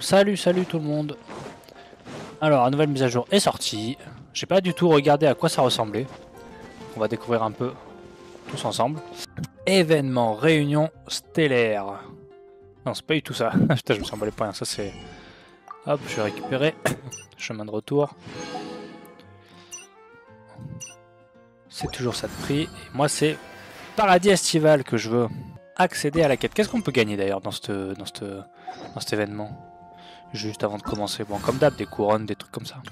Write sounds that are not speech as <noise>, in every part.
Salut, salut tout le monde. Alors, la nouvelle mise à jour est sortie. J'ai pas du tout regardé à quoi ça ressemblait. On va découvrir un peu tous ensemble. Événement, réunion stellaire. Non, c'est pas du tout ça. <laughs> Putain, je me emballé pour rien. Ça, c'est... Hop, je vais récupérer. <coughs> Chemin de retour. C'est toujours ça de prix. Et moi, c'est Paradis Estival que je veux accéder à la quête. Qu'est-ce qu'on peut gagner d'ailleurs dans, dans, dans cet événement? Juste avant de commencer. Bon, comme d'hab, des couronnes, des trucs comme ça.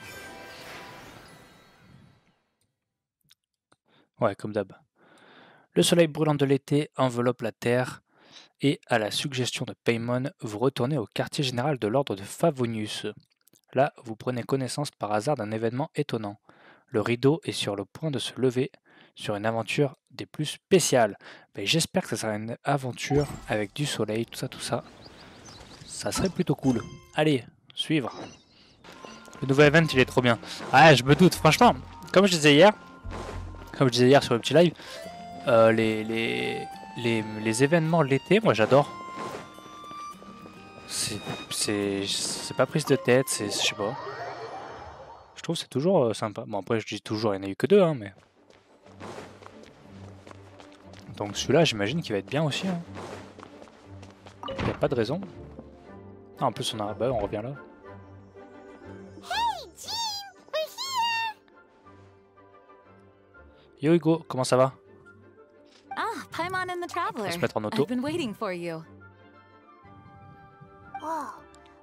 Ouais, comme d'hab. Le soleil brûlant de l'été enveloppe la Terre et à la suggestion de Paymon, vous retournez au quartier général de l'ordre de Favonius. Là, vous prenez connaissance par hasard d'un événement étonnant. Le rideau est sur le point de se lever sur une aventure des plus spéciales. J'espère que ça sera une aventure avec du soleil, tout ça, tout ça. Ça serait plutôt cool. Allez, suivre. Le nouvel event, il est trop bien. Ah, je me doute, franchement, comme je disais hier, comme je disais hier sur le petit live, euh, les, les, les, événements l'été, moi j'adore. C'est pas prise de tête, c'est je sais pas. Je trouve c'est toujours euh, sympa. Bon après je dis toujours, il n'y en a eu que deux, hein, mais... Donc celui-là j'imagine qu'il va être bien aussi. Hein. Il n'y a pas de raison. Ah, en plus on a... Bah on revient là. Yo Hugo, comment ça va? Ah, Paimon and the Traveler. se mettre en auto. I've been waiting for you. Whoa,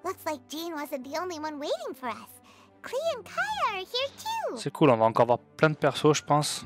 looks like Jean wasn't the only one waiting for us. Klee and Kaya are here too. C'est cool, on va encore voir plein de persos, je pense.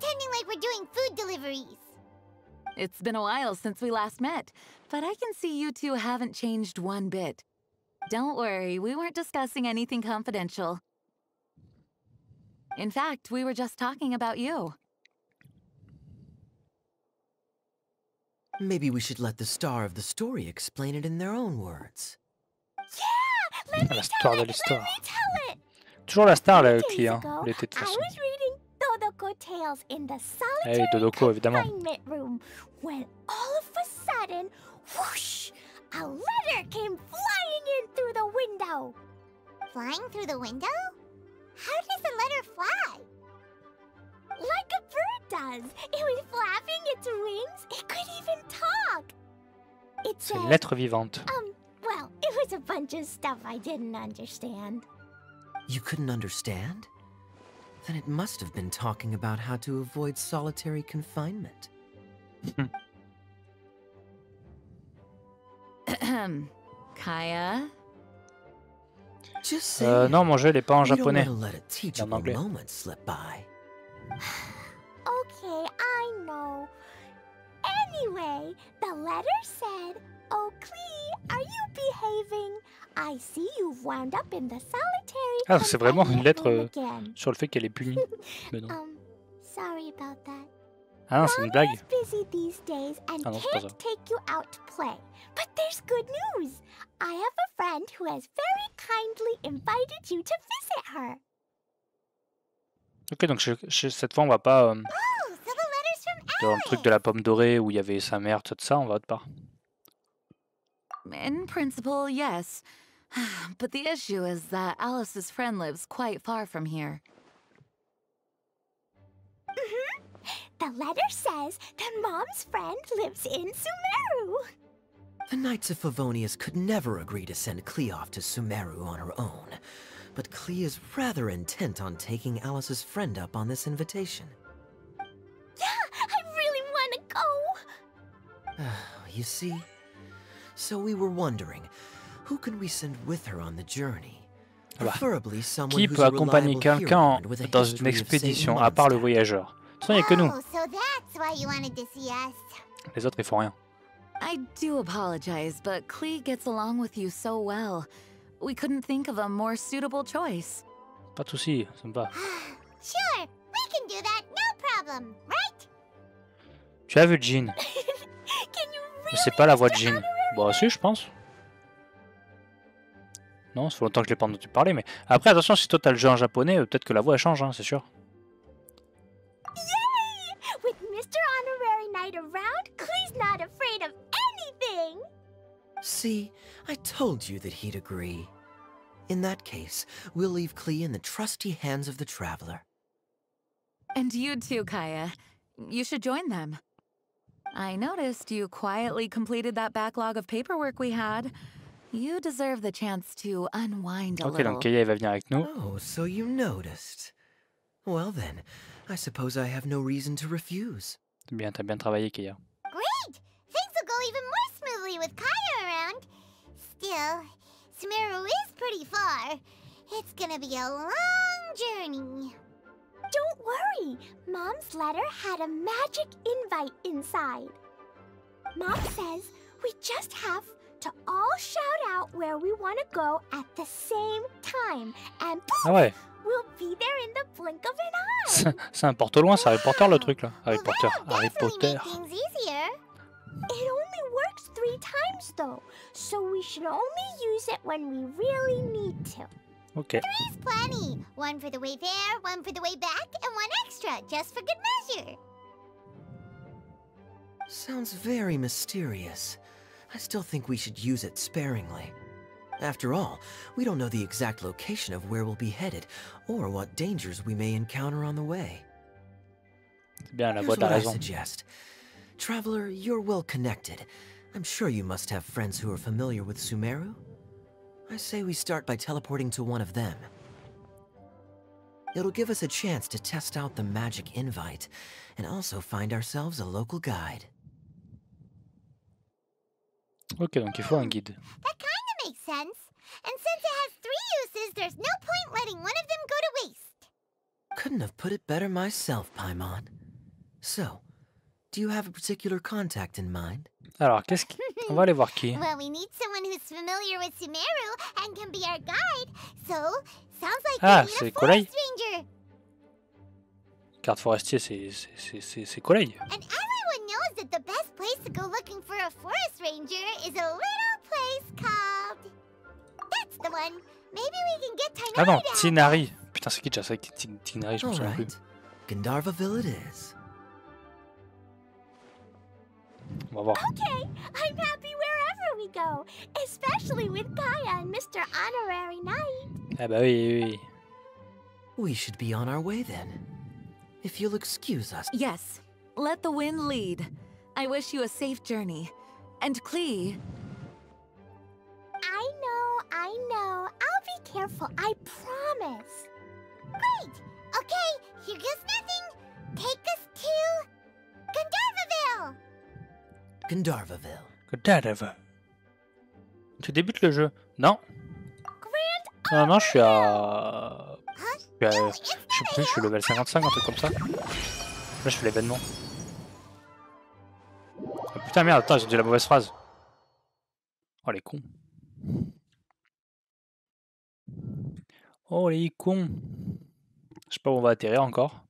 pretending like we're doing food deliveries. It's been a while since we last met, but I can see you two haven't changed one bit. Don't worry, we weren't discussing anything confidential. In fact, we were just talking about you. Maybe we should let the star of the story explain it in their own words. Yeah, let me tell it. Let me tell it. Toujours la star le Days client, ago, l'été de toute I was reading Dodoco Tales in the oui, solitary Dodoco évidemment. confinement room when all of a sudden, whoosh, a letter came flying in through the window. Flying through the window? How does a letter fly? Like a bird does. It was flapping its wings. It could even talk. It C'est said, lettre vivante. um, well, it was a bunch of stuff I didn't understand. You couldn't understand? Then it must have been talking about how to avoid solitary confinement. <clears throat> Kaeya? Just say Euh, it. non, mon jeu il est pas en don't japonais. want to let a teachable anglais. moment slip by. <sighs> Okay, I know. Anyway, the letter said, Oh, Klee, are you behaving? I see you've wound up in the solitary. Ah, c'est vraiment une lettre, euh. Sur le fait qu'elle est punie. <laughs> Mais non. Um, sorry about that. Ah c'est une blague. Mommy's busy these days and Ah non, c'est pas can't ça. take you out to play. But there's good news. I have a friend who has very kindly invited you to visit her. Ok, donc je- je- cette fois on va pas euh, Oh, so the letter's from dans le truc de la pomme dorée où il y avait sa mère, tout ça, on va autre part. In principle, yes. <sighs> But the issue is that Alice's friend lives quite far from here. Mhm. The letter says that Mom's friend lives in Sumeru. The Knights of Favonius could never agree to send Klee off to Sumeru on her own. But Klee is rather intent on taking Alice's friend up on this invitation. Yeah, <sighs> <gasps> I really want to go. you see? So we were wondering, who can we send with her on the journey? Ah bah, Preferably someone Qui peut a accompagner quelqu'un dans une expédition à part le voyageur? Toute façon, il n'y a que nous. Oh, so that's why you wanted to see us. Les autres, ils font rien. I do apologize, but Klee gets along with you so well. We couldn't think of a more suitable choice. Pas de me va. <sighs> sure, we can do that, no problem, right? Tu as vu Jean? <laughs> Mais c'est pas la voix de. Jean. Honorary? Bah si, je pense. Non, ça fait longtemps que je l'ai pas entendu parler, mais... Après, attention, si toi t'as le jeu en japonais, euh, peut-être que la voix elle change, hein, c'est sûr. Yay! With Mr. Honorary Knight around, Klee's not afraid of anything. See, I told you that he'd agree. In that case, we'll leave Klee in the trusty hands of the Traveler. And you too, Kaeya. You should join them. I noticed you quietly completed that backlog of paperwork we had. You deserve the chance to unwind a Ok, little. donc Kaeya va venir avec nous. Oh, so you noticed. Well then, I suppose I have no reason to refuse. Bien, t'as bien travaillé, Kaeya. Great! Things will go even more smoothly with Kaeya around. Still, Sumeru is pretty far. It's gonna be a long journey. Don't worry. Mom's letter had a magic invite inside. Mom says we just have to all shout out where we want to go at the same time. And poof, Ah ouais, we'll be there in the blink of an eye. <laughs> c'est un porte loin, c'est Harry Potter le truc là. Harry Potter, Harry Potter. It only works three times though, so we should only use it when we really need to. Ok, Three's plenty. One for the way there, one for the way back, and one extra, just for good measure. Sounds very mysterious. I still think we should use it sparingly. After all, we don't know the exact location of where we'll be headed, or what dangers we may encounter on the way. c'est bien, Here's voix de la what I suggest. Traveler, you're well connected. I'm sure you must have friends who are familiar with Sumeru. I say we start by teleporting to one of them. It'll give us a chance to test out the magic invite, and also find ourselves a local guide. Ok, donc il faut un guide. That kinda makes sense. And since it has three uses, there's no point letting one of them go to waste. Couldn't have put it better myself, Paimon. So, do you have a particular contact in mind? Alors, qu'est-ce qui... On va aller voir qui? Well, we need someone who's familiar with Sumeru and can be our guide. So, sounds like Ah, we c'est Kolei. forest ranger. Carte forestier, c'est- c'est-. And everyone knows that the best place to go looking for a forest ranger is a little place called. That's the one. Maybe we can get Tainari Ah non, Tinari. Putain, c'est qui déjà? Ça Tinari, je me souviens plus. Alright. Gandharvaville it is. On va voir. Okay, I'm happy wherever we go, especially with Kaeya and Mr. Honorary Knight. Ah bah oui, oui, oui. We should be on our way then. If you'll excuse us. Yes, let the wind lead. I wish you a safe journey. And Klee, I know, I know. I'll be careful, I promise. Great! Okay, here goes nothing. Take us to. Gandharvaville! Tu débutes le jeu Non non, je suis à... Je suis, à- je it's sais the plus, je suis level 55, un truc comme ça. Là, je fais l'événement. Ah, putain, merde, attends, j'ai dit la mauvaise phrase. Oh, les cons. Oh, les cons. Je sais pas où on va atterrir encore.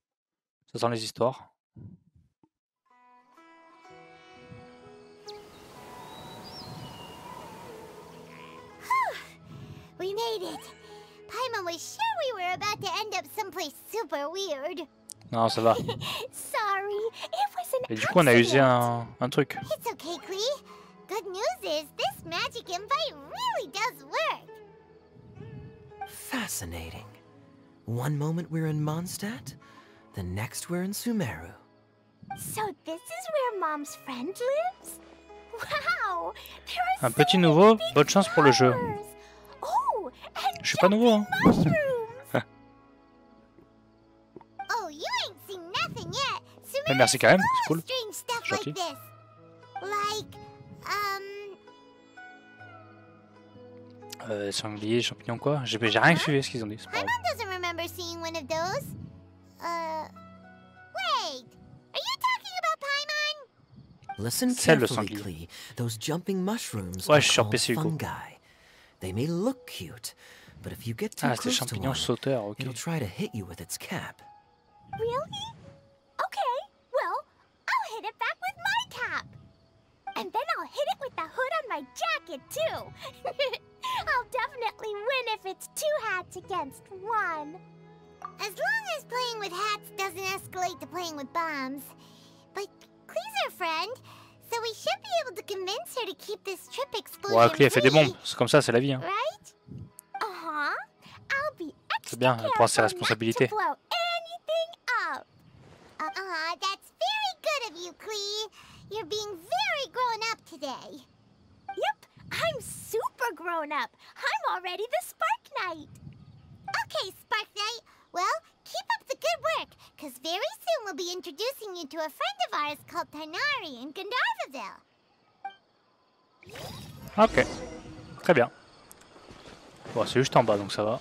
Ça sent les histoires. We made it. Paimon was sure we were about to end up someplace super weird. Non, ça va. <laughs> Sorry, it was an Et du coup, on a usé un, un truc. It's okay, Klee. Good news is this magic invite really does work. Fascinating. One moment we're in Mondstadt, the next we're in Sumeru. So this is where Mom's friend lives? Wow! There are Un petit many nouveau, bonne chance pour le jeu. Flowers. Oh, and Je suis pas nouveau, hein. jumping mushrooms. <laughs> oh, you ain't seen nothing yet. Mais merci quand même, c'est full cool. of strange stuff Gentil. like this. Like, um, Euh, sanglier, champignon, quoi J'ai j'ai rien suivi ce qu'ils ont dit. c'est pas grave. Paimon doesn't remember seeing one of those. Uh, wait. Listen C'est le carefully, sanglier. Klee. Those jumping mushrooms Ouais, are je suis sur called PC, Hugo. fungi. They may look cute, but if you get too Ah, c'est close to champignons one, sauteurs, ok. it'll try to hit you with its cap. Really? Okay, well, I'll hit it back with my cap. And then I'll hit it with the hood on my jacket, too. <laughs> I'll definitely win if it's two hats against one. As long as playing with hats doesn't escalate to playing with bombs. But Klee's our friend, Bon, Ackley, elle fait des bombes. C'est comme ça, c'est la vie. Hein. C'est bien, elle prend ses responsabilités. I'm super grown up. I'm already the Spark Knight. Okay, Spark Knight, Well, keep up the good work, because very soon we'll be introducing you to a friend of ours called Tanari in Gandharvaville. Ok. Très bien. Bon, c'est juste en bas, donc ça va.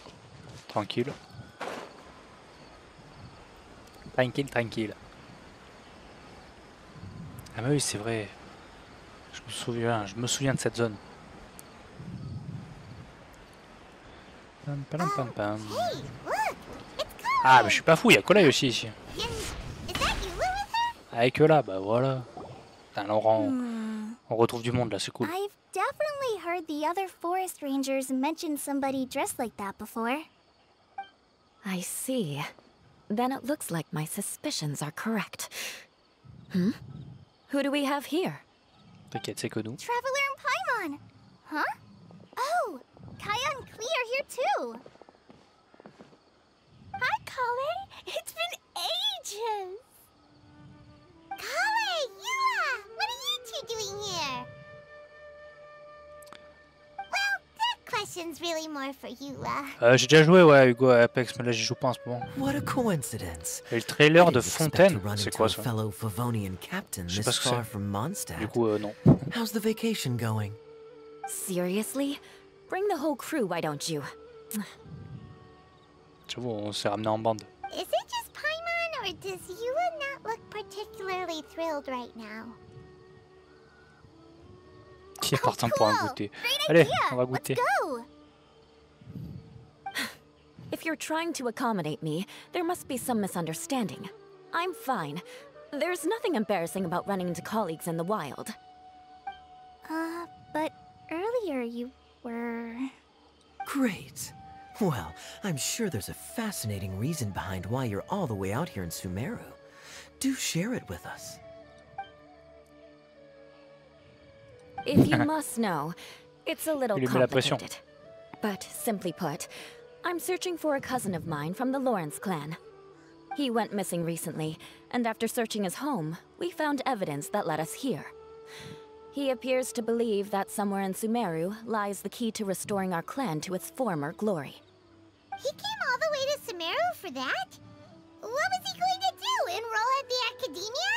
Tranquille. Tranquille, tranquille. Ah mais oui, c'est vrai. Je me souviens, je me souviens de cette zone. Pam, pam, pam, pam. Hey! Ah, mais je suis pas fou, il y a Colai aussi ici. Avec eux là, bah voilà. Putain, Laurent, on retrouve du monde là, c'est cool. I've definitely heard the other forest rangers mention somebody dressed like that before. I see. Then it looks like my suspicions are correct. Hmm? Who do we have here? T'inquiète, c'est que nous. Traveler and Paimon! Huh? Oh, Kaya and Klee are here too! Hi, Collei! It's been ages! Collei, Eula! What are you two doing here? Well, that question's really more for Eula. Uh. Euh, j'ai déjà joué, ouais, Hugo à Apex, mais là j'y joue pas en ce moment. What a coincidence. Et le trailer I de Fontaine, to run c'est into quoi ça fellow Favonian captain Je sais pas ce que far c'est. from Mondstadt. Du coup, euh, non. How's the vacation going? Seriously? Bring the whole crew, why don't you? J'avoue, on s'est ramené en bande. Is it just Paimon, or does Eula not look particularly thrilled right now? Qui est partant pour un cool. goûter Allez, on va Let's goûter. go. <sighs> If you're trying to accommodate me, there must be some misunderstanding. I'm fine. There's nothing embarrassing about running into colleagues in the wild. Uh, but earlier you were. Great. Well, I'm sure there's a fascinating reason behind why you're all the way out here in Sumeru. Do share it with us. If you <laughs> must know, it's a little Il lui met la pression. complicated. But simply put, I'm searching for a cousin of mine from the Lawrence clan. He went missing recently, and after searching his home, we found evidence that led us here. He appears to believe that somewhere in Sumeru lies the key to restoring our clan to its former glory. He came all the way to Sumeru for that? What was he going to do? Enroll at the Akademiya?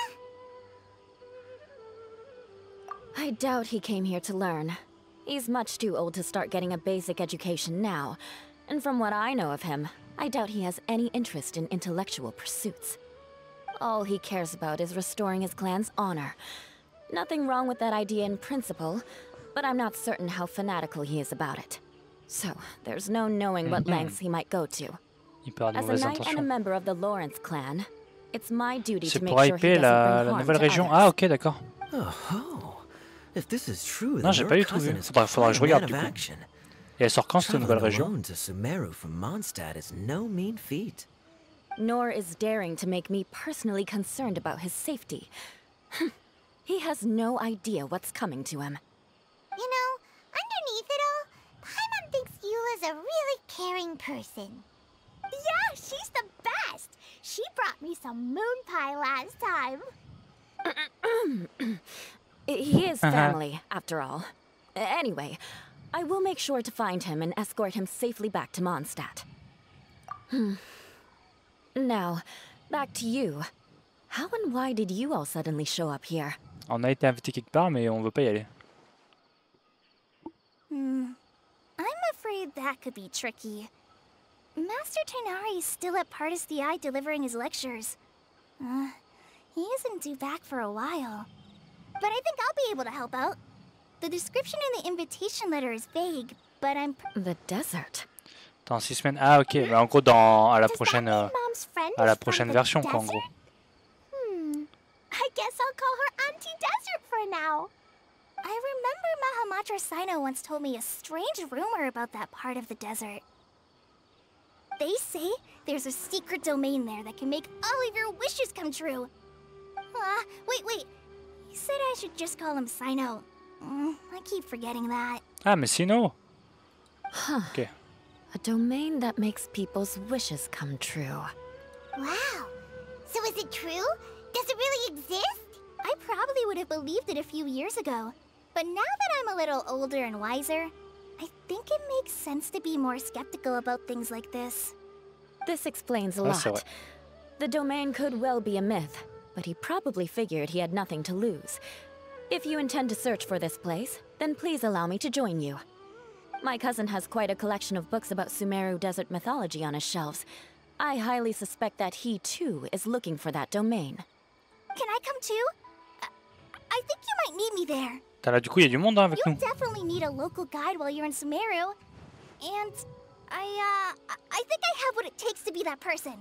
I doubt he came here to learn. He's much too old to start getting a basic education now. And from what I know of him, I doubt he has any interest in intellectual pursuits. All he cares about is restoring his clan's honor. Nothing wrong with that idea in principle, but I'm not certain how fanatical he is about it. So, there's no knowing what Mhm. lengths he might go to. Il peut avoir de As a knight and a member of the Lawrence clan, it's my duty to make sure he doesn't la, bring la harm nouvelle to région. others. Ah, ok, d'accord. Oh, if this is true, Non, then j'ai your pas du tout cousin vu. is Faudra- faudra que je quite a regarde, man du of coup. action. Et elle sort quand cette nouvelle Traveling région alone to Sumeru from Mondstadt is no mean feat. nor is daring to make me personally concerned about his safety. <laughs> he has no idea what's coming to him. You know, underneath it all, Paimon thinks Eula's a really caring person. Yeah, she's the best. She brought me some moon pie last time. <clears throat> He is Uh-huh. family, after all. Anyway, I will make sure to find him and escort him safely back to Mondstadt. Hmm. Now, back to you. How and why did you all suddenly show up here? On a été invité quelque part, mais on veut pas y aller. Hmm. I'm afraid that could be tricky. Master Tighnari is still at Pardis Dhyai delivering his lectures. Uh, he isn't due back for a while. but I think I'll be able to help out. The description in the invitation letter is vague, but I'm. pr- The desert. Dans six semaines. Ah ok, mais en gros dans à la Does prochaine mean euh, Mom's friend à la prochaine version quoi en gros. Hmm. I guess I'll call her Auntie Desert for now. I remember Mahamatra Cyno once told me a strange rumor about that part of the desert. They say there's a secret domain there that can make all of your wishes come true. Ah, wait, wait. He said I should just call him Cyno. Mm, I keep forgetting that. Ah mais sinon. Huh. Ok. A domain that makes people's wishes come true. Wow. So is it true? Does it really exist? I probably would have believed it a few years ago. But now that I'm a little older and wiser, I think it makes sense to be more skeptical about things like this. This explains a oh, c'est lot. The domain could well be a myth, but he probably figured he had nothing to lose. If you intend to search for this place, then please allow me to join you. My cousin has quite a collection of books about Sumeru desert mythology on his shelves. I highly suspect that he too is looking for that domain. Can I come too? I, I think you might need me there. T'as là du coup il y a du monde hein, avec You'll nous. definitely need a local guide while you're in Sumeru. And I, uh, I- think I have what it takes to be that person.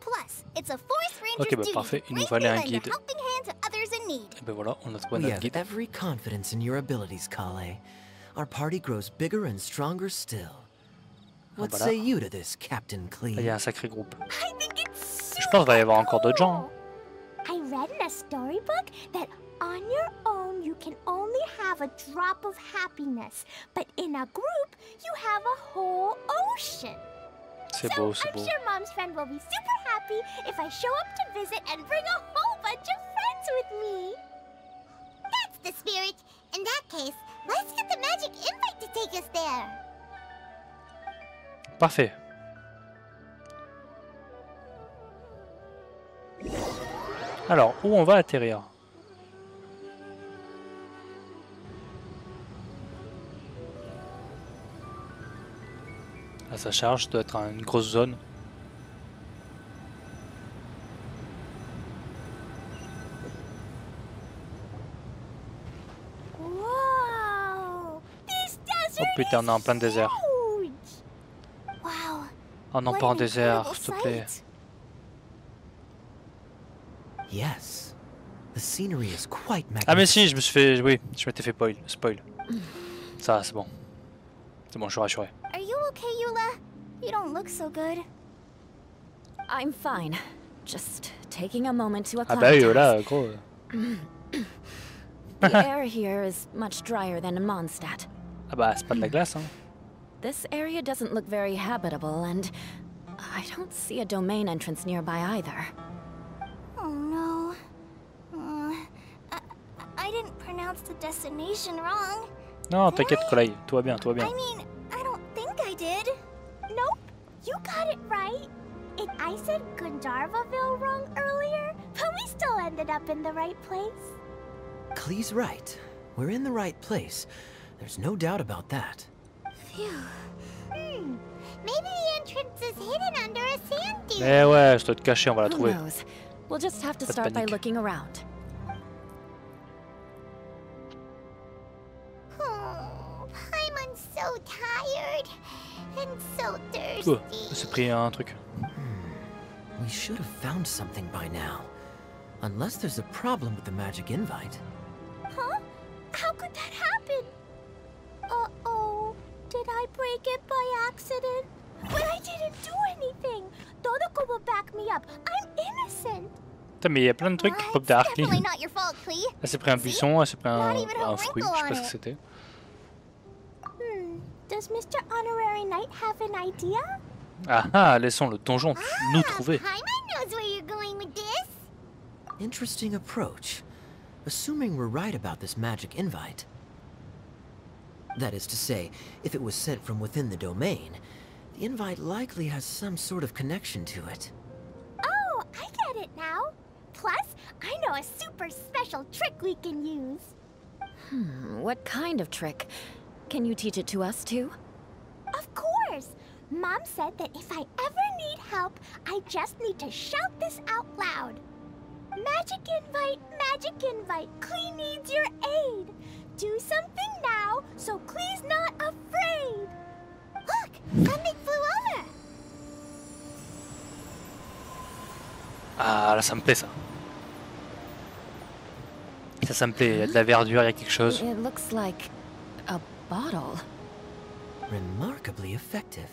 Plus, it's a forest ranger's Ok, bah, duty parfait. Il nous fallait un guide. helping hand to others in need. Et ben voilà, on a trouvé We notre have guide. every confidence in your abilities, Kale. Our party grows bigger and stronger still. What voilà. say you to this, Captain Là, Il y a Clee? un sacré groupe. I think it's Je pense qu'il va y avoir encore d'autres gens. hein. I read in a storybook that on your own you can only have a drop of happiness, but in a group you have a whole ocean. So I'm sure Mom's friend will be super happy if I show up to visit and bring a whole bunch of friends with me. That's the spirit. In that case, let's get the magic invite to take us there. Parfait. Alors, où on va atterrir Là, ça charge, ça doit être une grosse zone. Oh putain, on est en plein désert. Wow. Oh non, what pas en désert, s'il te plaît. Yes. The scenery is quite magnificent. Ah mais si, je me suis fait... Oui, je m'étais fait spoil. spoil. Ça, c'est bon. C'est bon, je suis rassuré. Are you okay, Eula? You don't look so good. I'm fine. Just taking a moment to bah oui, acclimatize. là, The air here is much drier than in Mondstadt. Ah bah, c'est pas de la glace, hein. This area doesn't look very habitable, and I don't see a domain entrance nearby either. Oh no. Uh, I, I didn't pronounce the destination wrong. Non, t'inquiète, Colai, tout va bien, tout va bien. I mean, I don't think I did. Nope, you got it right. And I said Gandharvaville wrong earlier, but we still ended up in the right place. Clee's right. We're in the right place. There's no doubt about that. Phew. Hmm. Maybe the entrance is hidden under a sand dune. Eh ouais, je dois te cacher, on va la Who trouver. knows? We'll just have to start by looking around. So tired and so thirsty. Oh, on pris un truc. Hmm. We should have found something by now. Unless there's a problem with the magic invite. Huh? How could that happen? Uh-oh. Did I break it by accident? But I didn't do anything. Dodoco will back me up. I'm innocent. Putain, mais il y a plein de trucs qui pop it's definitely not your fault, Klee. Elle s'est pris un buisson, elle s'est pris un, Not even a un fruit, je sais wrinkle pas on ce que it. c'était. Does Mr. Honorary Knight have an idea? Ah ah, laissons le donjon nous trouver. Paimon knows where you're going with this. Interesting approach. Assuming we're right about this magic invite. That is to say, if it was sent from within the domain, the invite likely has some sort of connection to it. Oh, I get it now. Plus, I know a super special trick we can use. Hmm, what kind of trick? Can you teach it to us too? Of course! Mom said that if I ever need help, I just need to shout this out loud. Magic invite, magic invite. Klee needs your aid. Do something now, so Klee's not afraid. Look, something flew over. Ah, là, ça me plaît, ça. Ça, ça me plaît. Il y a de la verdure, il y a quelque chose. It looks like a bottle. Remarkably effective.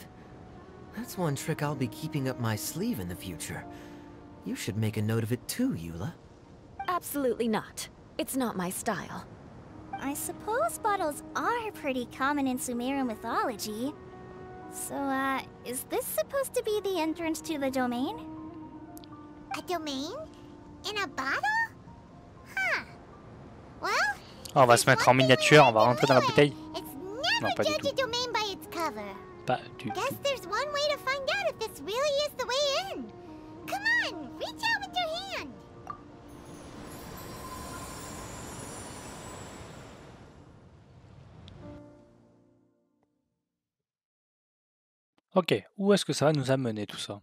That's one trick I'll be keeping up my sleeve in the future. You should make a note of it too, Eula. Absolutely not. It's not my style. I suppose bottles are pretty common in Sumerian mythology. So, uh, is this supposed to be the entrance to the domain? A domain? In a bottle? Huh. Well, Ah, on va se mettre en miniature, on va rentrer dans la bouteille. it's Non, never judge a domain by its cover. Pas du Guess tout. there's one way to find out if this really is the way in. Come on, reach out with your hand. Ok, où est-ce que ça va nous amener tout ça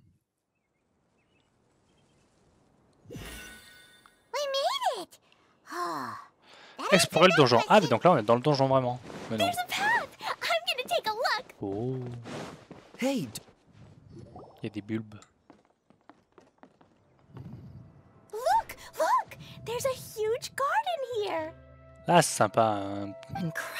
We made it. That Explorer le answered donjon. Ah, mais donc là, on est dans le donjon vraiment. Mais non. There's a path. I'm gonna take a look. Oh, Hey, il y a des bulbes. Look, look. There's a huge garden here. Là, c'est sympa, un,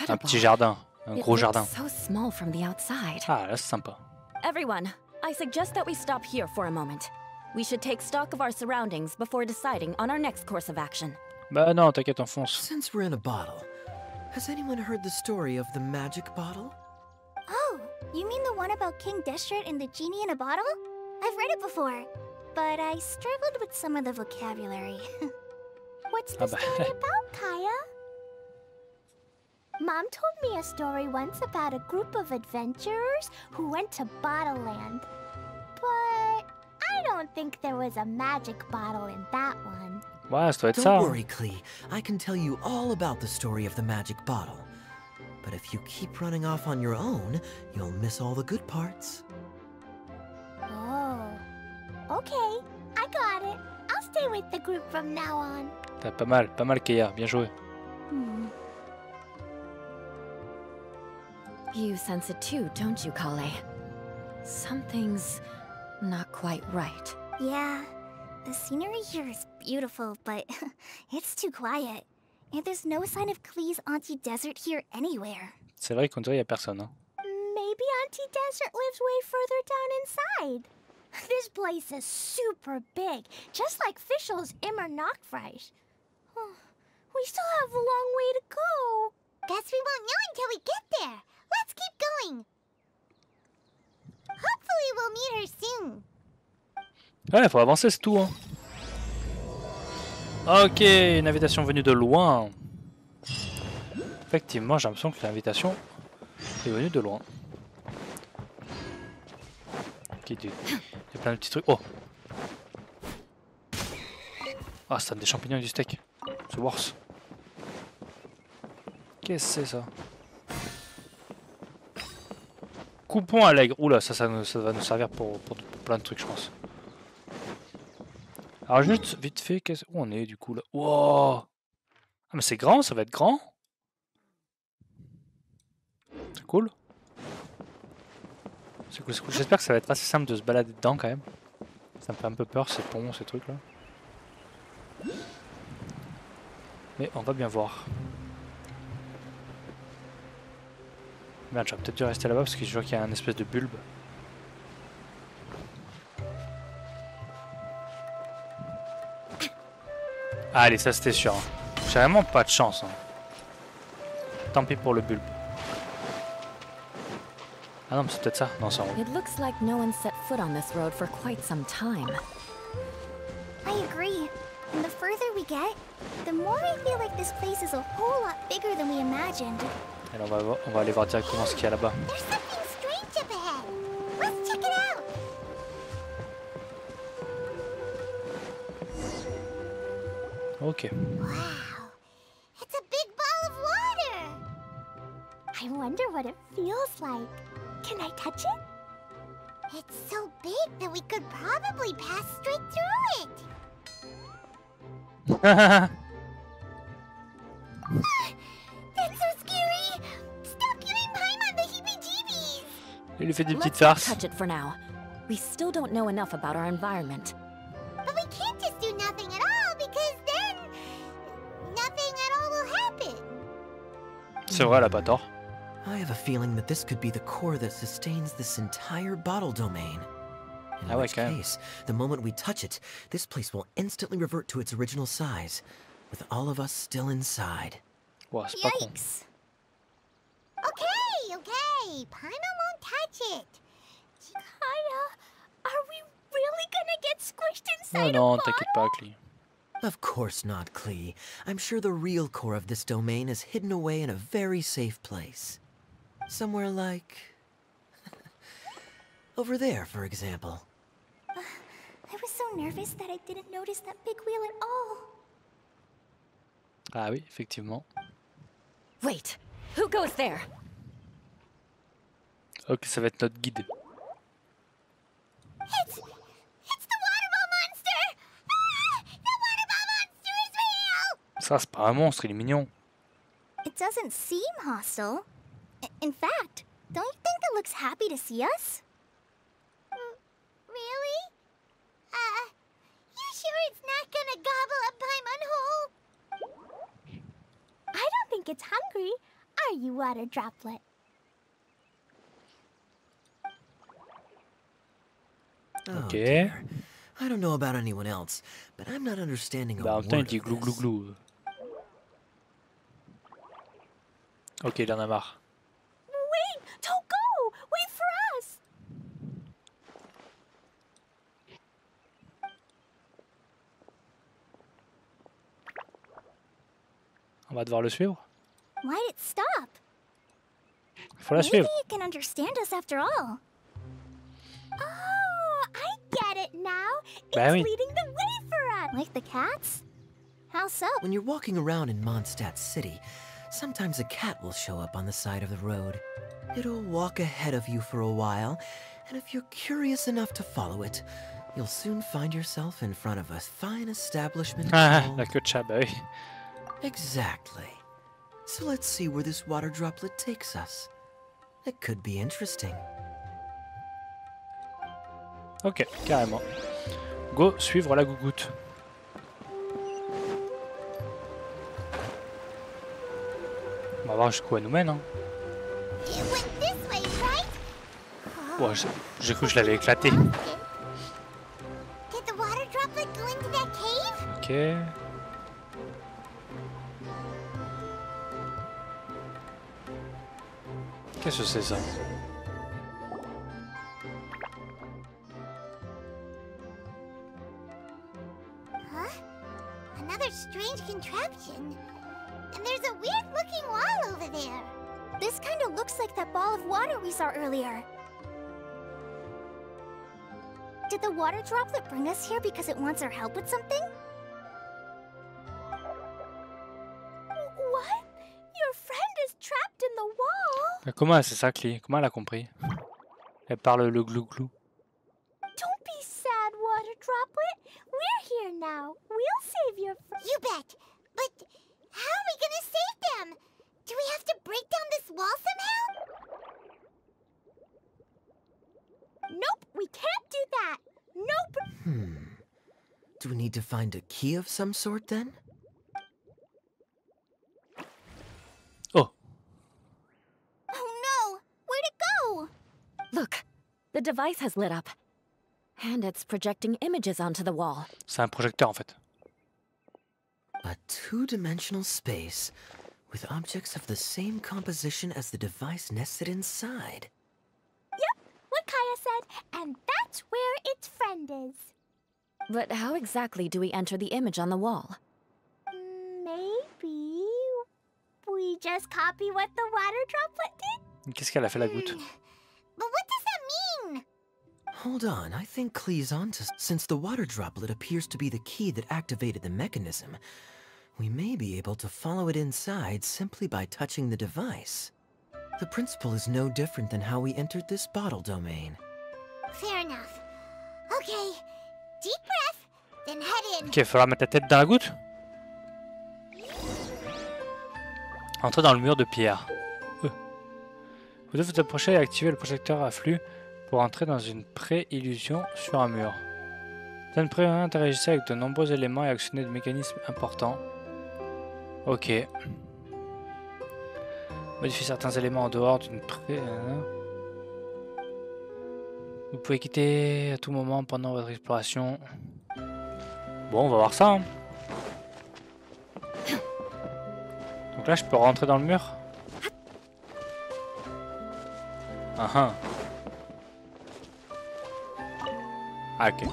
un petit jardin, un It gros jardin. so small from the outside. Ah, là, c'est sympa. Everyone, I suggest that we stop here for a moment. We should take stock of our surroundings before deciding on our next course of action. Bah non, t'inquiète, on fonce. since we're in a bottle, has anyone heard the story of the magic bottle? Oh, you mean the one about King Deshret and the genie in a bottle? I've read it before, but I struggled with some of the vocabulary. <laughs> What's the Ah bah. story <laughs> about, Kaeya? Mom told me a story once about a group of adventurers who went to Bottle Land. But I don't think there was a magic bottle in that one. Ouais, ça Don't ça. worry, Klee. I can tell you all about the story of the magic bottle. But if you keep running off on your own, you'll miss all the good parts. Oh. Okay, I got it. I'll stay with the group from now on. T'as pas mal, pas mal, Kaeya. Bien joué. Hmm. You sense it too, don't you, Collei? Something's not quite right. Yeah, the scenery here is beautiful, but <laughs> it's too quiet. And there's no sign of Klee's Auntie Desert here anywhere. C'est vrai qu'on dirait y a personne. Hein. Maybe Auntie Desert lives way further down inside. <laughs> This place is super big, just like Fischl's Immer Nachtreich. Oh, we still have a long way to go. Guess we won't know until we get there. Let's keep going. Hopefully we'll meet her soon. Ouais, faut avancer, c'est tout. Hein. Ok, une invitation venue de loin. Effectivement, j'ai l'impression que l'invitation est venue de loin. Ok, il y a plein de petits trucs. Oh Ah, ça donne des champignons et du steak. C'est worse. Qu'est-ce que c'est ça? Coupon allègre. Oula, ça, ça, ça va nous servir pour- pour plein de trucs, je pense. Alors juste, vite fait, qu'est-ce... où on est du coup là? Wow Ah mais c'est grand, ça va être grand C'est cool. C'est cool, c'est cool. J'espère que ça va être assez simple de se balader dedans quand même. Ça me fait un peu peur ces ponts, ces trucs là. Mais on va bien voir. Merde, j'aurais peut-être dû rester là-bas parce que je vois qu'il y a un espèce de bulbe. Allez, ça c'était sûr. hein. J'ai vraiment pas de chance. hein. Tant pis pour le bulbe. Ah non, mais c'est peut-être ça. Non, c'est en haut. It looks like no one set foot on this road for quite some time. I agree. And the further we get, the more I feel like this place is a whole lot bigger than we imagined. On va, voir- on va aller voir directement ce qu'il y a là-bas. There's something strange up ahead. Ok. Wow. It's a big ball of water. I wonder what it feels like. Can I touch it? It's so big that we could probably pass straight through it. <laughs> That's so scary! Stop giving Paimon the heebie-jeebies! Il fait des Let's petites not farces. touch it for now. We still don't know enough about our environment. C'est vrai, elle a pas tort. I have a feeling that this could be the core that sustains this entire bottle domain. In Ah ouais, which quand case, the moment we touch it, this place will instantly revert to its original size, with all of us still inside. Ouais, c'est pas con. Yikes! Okay, okay. Paimon won't touch it. Chikaya, are we really gonna get squished inside Oh inside non, a t'inquiète bottle? pas, Klee. Of course not, Klee. I'm sure the real core of this domain is hidden away in a very safe place. Somewhere like. <laughs> over there, for example. I was so nervous that I didn't notice that big wheel at all. Ah oui, effectivement. Wait, who goes there? Ok, ça va être notre guide. It's it's the waterball monster! Ah! The waterball monster is real! Ça, c'est pas un monstre, il est mignon. It doesn't seem hostile. In fact, don't you think it looks happy to see us? Mm, really? Uh, you sure it's not gonna gobble up Paimon whole? I don't think it's hungry. Are you, water droplet? Oh, Ok. dear. I don't know about anyone else, but I'm not understanding a Bah, en même temps, il word dit of glou glou this. glou. Ok, il en a marre. Wait! Don't go! Wait for us! On va devoir le suivre. Why'd it stop? Faut la Maybe suivre. it can understand us after all. Oh, I get it now. It's Bah oui. leading the way for us. Like the cats? How so? When you're walking around in Mondstadt City, sometimes a cat will show up on the side of the road. It'll walk ahead of you for a while, and if you're curious enough to follow it, you'll soon find yourself in front of a fine establishment Ah, called- la queue de chat, bah oui. Exactly. So let's see where this water droplet takes us. It could be interesting. Ok, carrément. Go suivre la gougoute. On va voir jusqu'où elle nous mène. Hein. It went this way, right? Ouais, j'ai- j'ai cru que je l'avais éclaté. Did the water droplet go into that cave? Ok. Qu'est-ce que c'est ça Did the water droplet bring us here because it wants our help with something? What? Your friend is trapped in the wall? Mais Comment c'est ça, Klee Comment elle a compris Elle parle le glou-glou. Don't be sad, Water Droplet. We're here now. We'll save your friend. You bet. But how are we gonna save them? Do we have to break down this wall somehow? Nope, we can't do that. Nope. Hmm. Do we need to find a key of some sort then? Oh, Oh no. Where'd it go? Look, the device has lit up. And it's projecting images onto the wall. c'est un projecteur en fait. A two-dimensional space with objects of the same composition as the device nested inside. Yep, what Kaeya said. And that's where its is. But how exactly do we enter the image on the wall? Maybe we just copy what the water droplet did? Qu'est-ce qu'elle a fait la goutte hmm. But what does that mean? Hold on, I think Klee's onto s- since the water droplet appears to be the key that activated the mechanism. We may be able to follow it inside simply by touching the device. The principle is no different than how we entered this bottle domain. Fair enough. Ok, il va mettre la tête dans la goutte. Entrez dans le mur de pierre. Euh. Vous devez vous approcher et activer le projecteur à flux pour entrer dans une pré-illusion sur un mur. Cette pré interagissait avec de nombreux éléments et actionnait des mécanismes importants. Ok. Modifier certains éléments en dehors d'une pré... Euh, vous pouvez quitter à tout moment pendant votre exploration. Bon, on va voir ça. hein. Donc là, je peux rentrer dans le mur Ah ah. Ah, ok.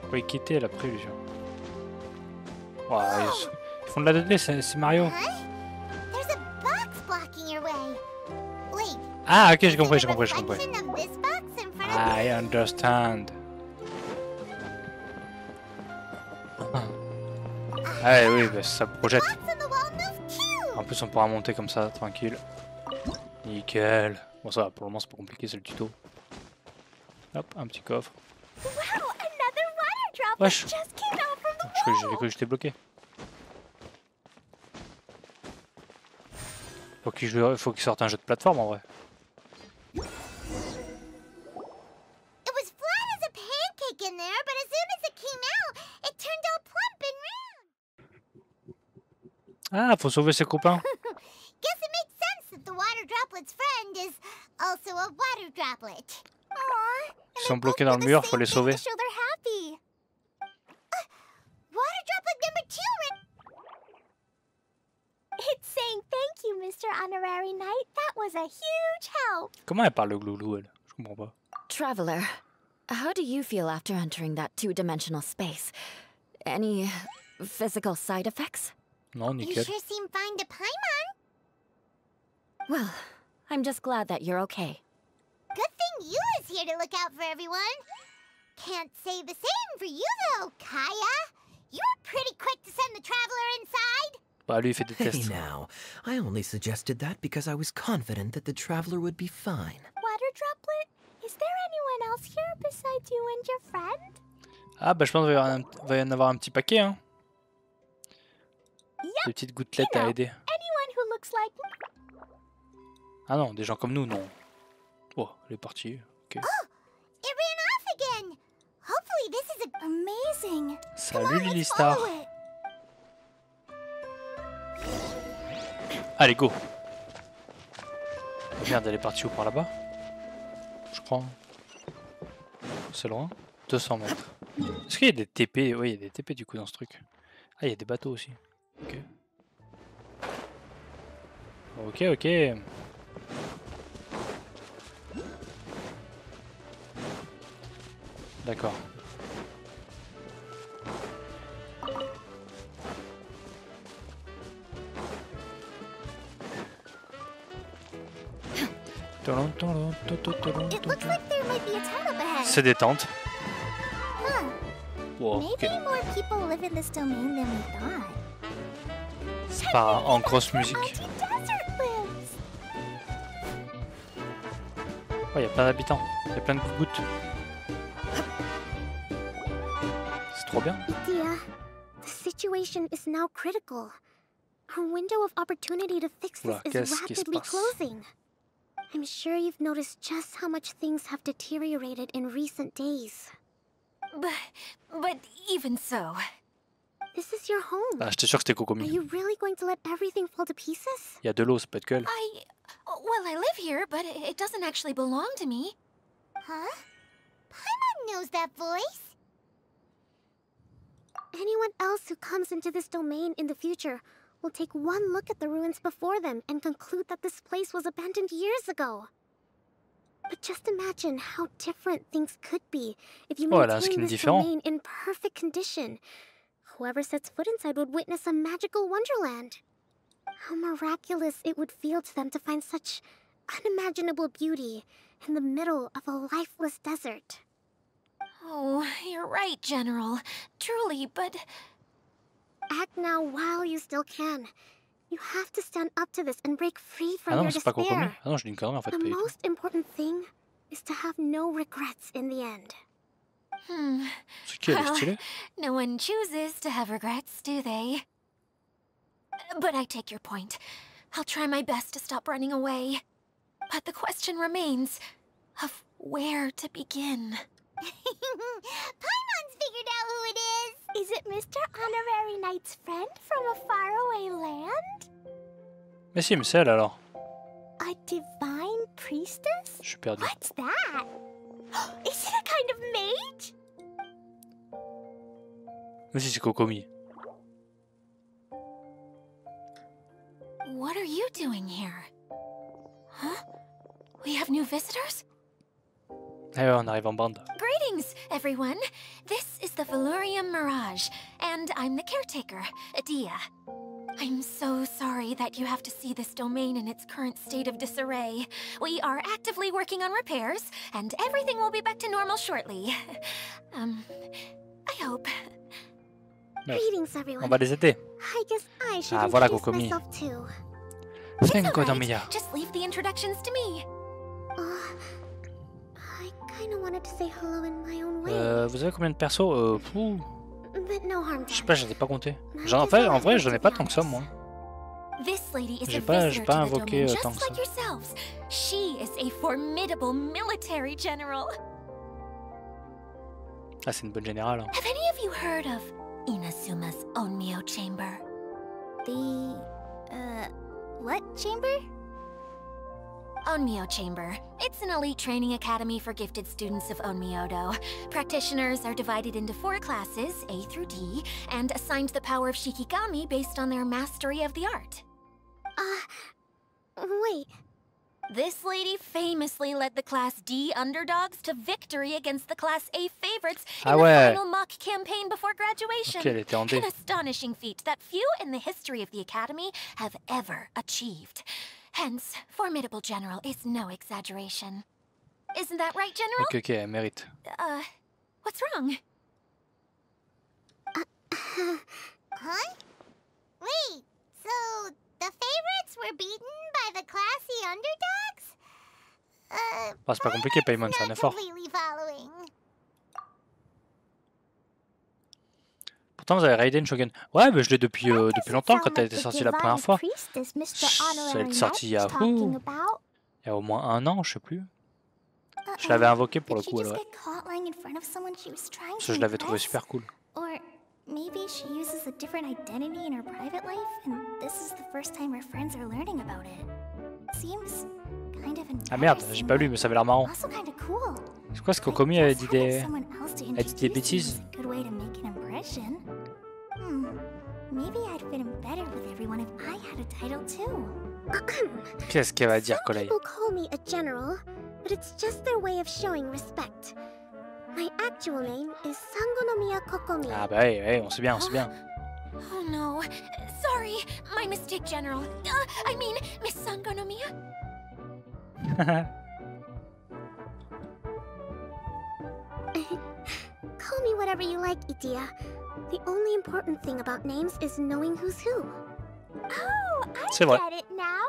Vous pouvez quitter la prélusion. Ouais, ils, font de la 2D, c'est c'est Mario. Ah, ok, j'ai is compris, j'ai compris, j'ai compris. I understand. Ah oui, bah, ça projette. En plus, on pourra monter comme ça, tranquille. Nickel. Bon, ça va, pour le moment, c'est pas compliqué, c'est le tuto. Hop, un petit coffre. Wesh. J'avais cru que j'étais bloqué. Faut qu'il qu'il sorte un jeu de plateforme en vrai. Ah, faut sauver ses copains. <laughs> Guess it makes sense that the water droplet's friend is also a water droplet. Aww. Ils sont bloqués dans le mur, faut les sauver. To show they're happy. Uh, water droplet number two. Ri- It's saying thank you, Mr. Honorary Knight. That was a huge help. Comment elle parle le glouglou, elle? Je comprends pas. Traveler, how do you feel after entering that two dimensional space? Any physical side effects? Non, You nickel. sure seem fine to Paimon. Well, I'm just glad that you're okay. Good thing you is here to look out for everyone. Can't say the same for you though, Kaeya. You were pretty quick to send the traveler inside. Bah, lui, il fait des Hey tests. now, I only suggested that because I was confident that the traveler would be fine. Water droplet, is there anyone else here besides you and your friend? Ah, bah, je pense qu'il va y avoir un- va y en avoir un petit paquet, hein. Des petites gouttelettes à aider. Ah non, des gens comme nous, non. Oh, elle est partie. Ok. Salut Lily Star. Allez, go. Oh, merde, elle est partie où par là-bas Je crois. C'est loin 200 mètres. Est-ce qu'il y a des TP Oui, il y a des TP du coup dans ce truc. Ah, il y a des bateaux aussi. Ok. Ok, ok. D'accord. It looks like there pas en grosse musique. Oh, y a plein d'habitants. Y a plein de gouttes. C'est trop bien. Thea, the situation is now critical. Our window of opportunity to fix this Oula, is rapidly closing. I'm sure you've noticed just how much things have deteriorated in recent days. But, but even so, This is your home. Ah, j'étais sûr que c'était Are you really going to let everything fall to pieces? Y a de l'eau, ça peut être que elle. I. Well, I live here, but it it doesn't actually belong to me. Huh? Paimon knows that voice. Anyone else who comes into this domain in the future will take one look at the ruins before them and conclude that this place was abandoned years ago. But just imagine how different things could be if you Oh, elle a un maintain skin this différent. domain in perfect condition. Whoever sets foot inside would witness a magical wonderland. How miraculous it would feel to them to find such unimaginable beauty in the middle of a lifeless desert. Oh, you're right, General. Truly, but. Act now while you still can. You have to stand up to this and break free Ah from non, your c'est pas Cocomi. despair. Ah non, je dis une connerie en fait. The pas du tout. most important thing is to have no regrets in the end. Hmm. C'est qui, elle est Well, No one chooses to have regrets, do they? But I take your point. I'll try my best to stop running away. But the question remains of where to begin. <laughs> Paimon's figured out who it is. Is it Mr. Honorary Knight's friend from a faraway land? Mais si, mais c'est elle alors. A divine priestess? Je suis perdu. What's that? <gasps> Is it a kind of mage? Si, c'est Kokomi. What are you doing here? Huh? We have new visitors? Ouais, on arrive en. Greetings, everyone. This is the Veluriyam Mirage, and I'm the caretaker, Idyia. I'm so sorry that you have to see this domain in its current state of disarray. We are actively working on repairs, and everything will be back to normal shortly. <laughs> Um, I hope. Ouais. Greetings, On everyone. va les aider. I guess I should Ah, voilà Kokomi. myself too. Cinco alright. Domiya. Just leave the introductions to me. Uh, I kind of wanted to say hello in my own way, Euh, vous avez combien de persos euh, pouh, but no harm Je sais pas, je les ai pas comptés. J'en en fait, en vrai, j'en ai pas tant que ça, moi. J'ai pas- j'ai pas to the invoqué, euh, tant que ça. yourselves. She is a formidable military general. Ah, c'est une bonne générale. hein. Have any of you heard of Inasuma's Onmyo Chamber? The, uh, what chamber? Onmyo Chamber. It's an elite training academy for gifted students of Onmyodo. Practitioners are divided into four classes, A through D, and assigned the power of Shikigami based on their mastery of the art. Uh, wait, This lady famously led the Class D underdogs to victory against the Class A favorites in Ah the final mock campaign before graduation. Ok, elle était en D. An astonishing feat that few in the history of the Academy have ever achieved. Hence, formidable general is no exaggeration. Isn't that right, General? Ok, ok, elle mérite. Uh, what's wrong? <laughs> huh? Wait, so the favorites were beaten by the classy underdogs? Uh, Bah, c'est pas compliqué, Paimon, c'est un not effort. completely following. Pourtant, vous avez Raiden Shogun. Ouais, mais je l'ai depuis, euh, depuis longtemps quand elle était sortie la première fois. Elle est sortie il y a, il y a au moins un an, je sais plus. Je l'avais invoqué pour le coup, alors. ouais. Parce que je l'avais trouvé super cool. Or maybe she uses a different identity in her private life, and this is the first time her friends are learning about it. Seems kind of Ah merde, j'ai pas lu, mais ça avait l'air marrant. C'est quoi ce Kokomi avait dit des... Elle dit des bêtises? Is a good way to make an impression. Hmm. Maybe I'd fit in better with everyone if I had a title too. <clears throat> Qu'est-ce qu'elle va dire, Collei People call me a general, but it's just their way of showing respect. My actual name is Sangonomiya Kokomi. Ah bah ouais, ouais, on sait bien, on sait bien. <gasps> Oh no. Sorry, my mistake, General. Uh, I mean, Miss Sangonomiya. <laughs> <laughs> Call me whatever you like, Idyia. The only important thing about names is knowing who's who. Oh, I C'est vrai. get it now.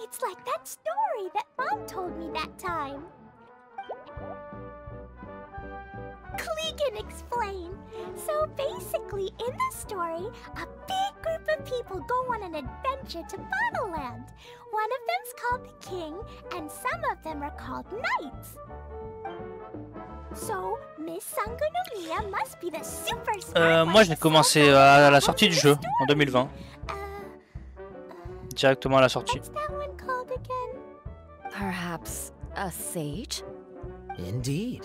It's like that story that Mom told me that time. Klee can explain. So basically, in the story, a big group of people go on an adventure to Bottleland. One of them's called the King, and some of them are called Knights. Euh, moi, j'ai commencé solve à the la sortie du jeu, en 2020. Uh, uh, Directement à la sortie. Perhaps a sage? Indeed.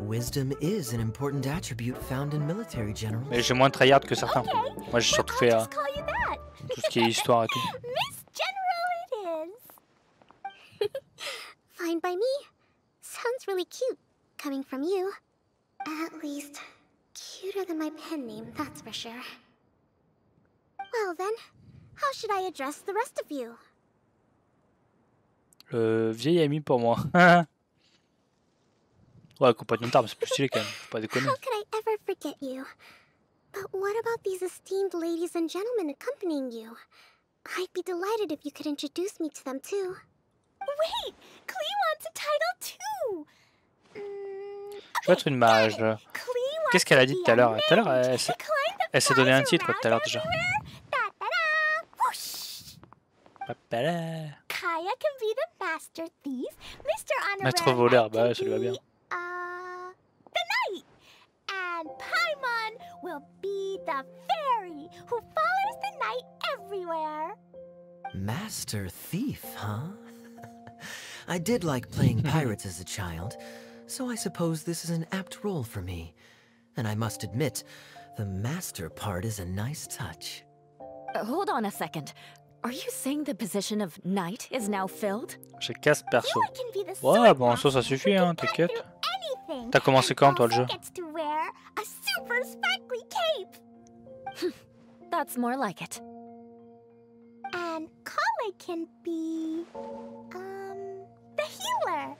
Wisdom is an important attribute found in military generals. Mais j'ai moins tryhard que certains. Okay, Moi, j'ai surtout fait euh, tout ce qui est histoire et tout. <laughs> Miss General it is. <laughs> Fine by me. Sounds really cute, coming from you. At least, cuter than my pen name, that's for sure. Well then, how should I address the rest of you? Euh, vieil ami pour moi. <laughs> ouais, compagnon d'armes, c'est plus stylé quand même. Faut pas déconner. How could I ever forget you? But what about these esteemed ladies and gentlemen accompanying you? I'd be delighted if you could introduce me to them too. Wait, Klee wants a title too. Mm, Je vais être une mage. Klee Qu'est-ce qu'elle a dit tout à l'heure Tout à l'heure, elle, s'est- elle s'est donné un titre tout à l'heure déjà. Da-da-da. Papala. Kaeya can be the master thief. Mr. Honorary Maître voleur, bah can ouais, ça lui va bien. be, Uh, the knight. And Paimon will be the fairy who follows the knight everywhere. Master Thief, huh? <laughs> I did like playing pirates as a child, so I suppose this is an apt role for me. And I must admit, the master part is a nice touch. Uh, hold on a second. Are you saying the position of knight is now filled? J'ai casse perso. You can Ouais, bon, ça, ça suffit, hein, can t'inquiète. T'as commencé quand, toi, le jeu gets to wear a super sparkly cape. <laughs> That's more like it. And Collei can be, um, the healer.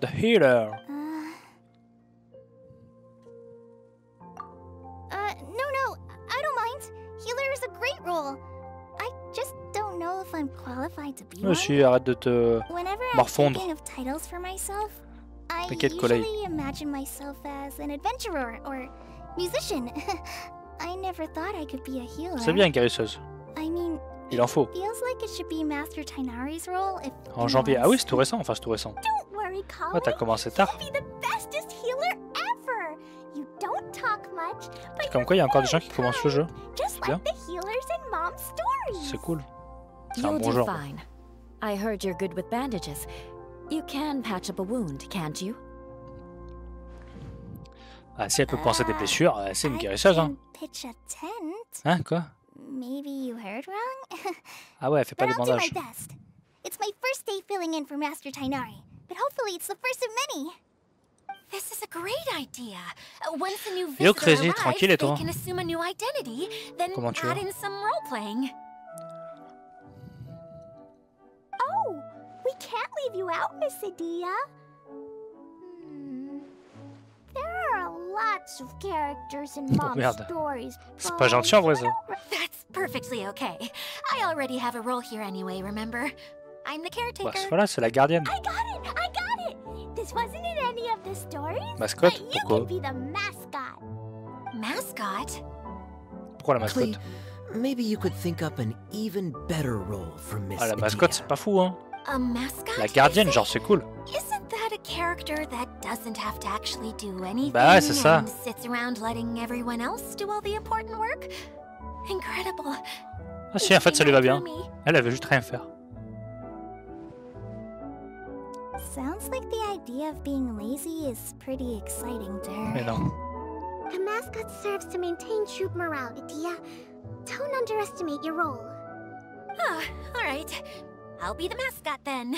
The healer. Uh, uh, no, no, I don't mind. Healer is a great role. I just don't know if I'm qualified to be Moi one. arrête de te... Morfondre. thinking of titles for myself, I imagine myself as an adventurer or musician. <laughs> I never thought I could be a healer. C'est bien, guérisseuse. I mean, Il en faut. feels like it should be Master Tighnari's role if En he janvier. Ah wants oui, c'est tout récent. Enfin, c'est tout récent. Don't worry, Collei. Ouais, t'as commencé tard. You'll be the bestest healer ever. You don't talk much, but Comme quoi, il y a encore des gens qui commencent le jeu. just bien. like the healers in Mom's stories. C'est cool. C'est un You'll bon do genre. fine. I heard you're good with bandages. You can patch up a wound, can't you? Ah, si elle peut penser des Ah, blessures, euh, c'est une I guérisseuse, hein. can pitch a tent. Hein, quoi Maybe you heard wrong? Ah ouais, elle fait pas but des I'll do my best. It's my first day filling in for Master Tighnari, but hopefully it's the first of many. This is a great idea. Uh, Once a new Yo, visitor Crazy, arrives, they can assume a new identity, then Comment tu add vas in some role-playing. Oh, we can't leave you out, Miss Idyia. Lots of characters in <laughs> Mom's merde. stories. C'est pas gentil en vrai, ça. That's perfectly okay. I already have a role here anyway, remember? I'm the Bah, caretaker. voilà, c'est la gardienne. I got it! I got it! This wasn't in any of the stories? Mascotte But you Pourquoi? can be the mascot. Mascot? Pourquoi la mascotte? Maybe you could think up an even better role for Miss Ah, la mascotte, c'est pas fou, hein. A mascot? La gardienne, genre, c'est cool. A character that doesn't have to actually do anything Bah c'est ça. and sits around letting everyone else do all the important work? Incredible. Ah si, en fait, ça lui va bien. Elle, elle veut juste rien faire. Sounds like the idea of being lazy is pretty exciting to her. Mais non. The mascot serves to maintain troop morale, Idyia. Don't underestimate your role. Ah, all right. I'll be the mascot then.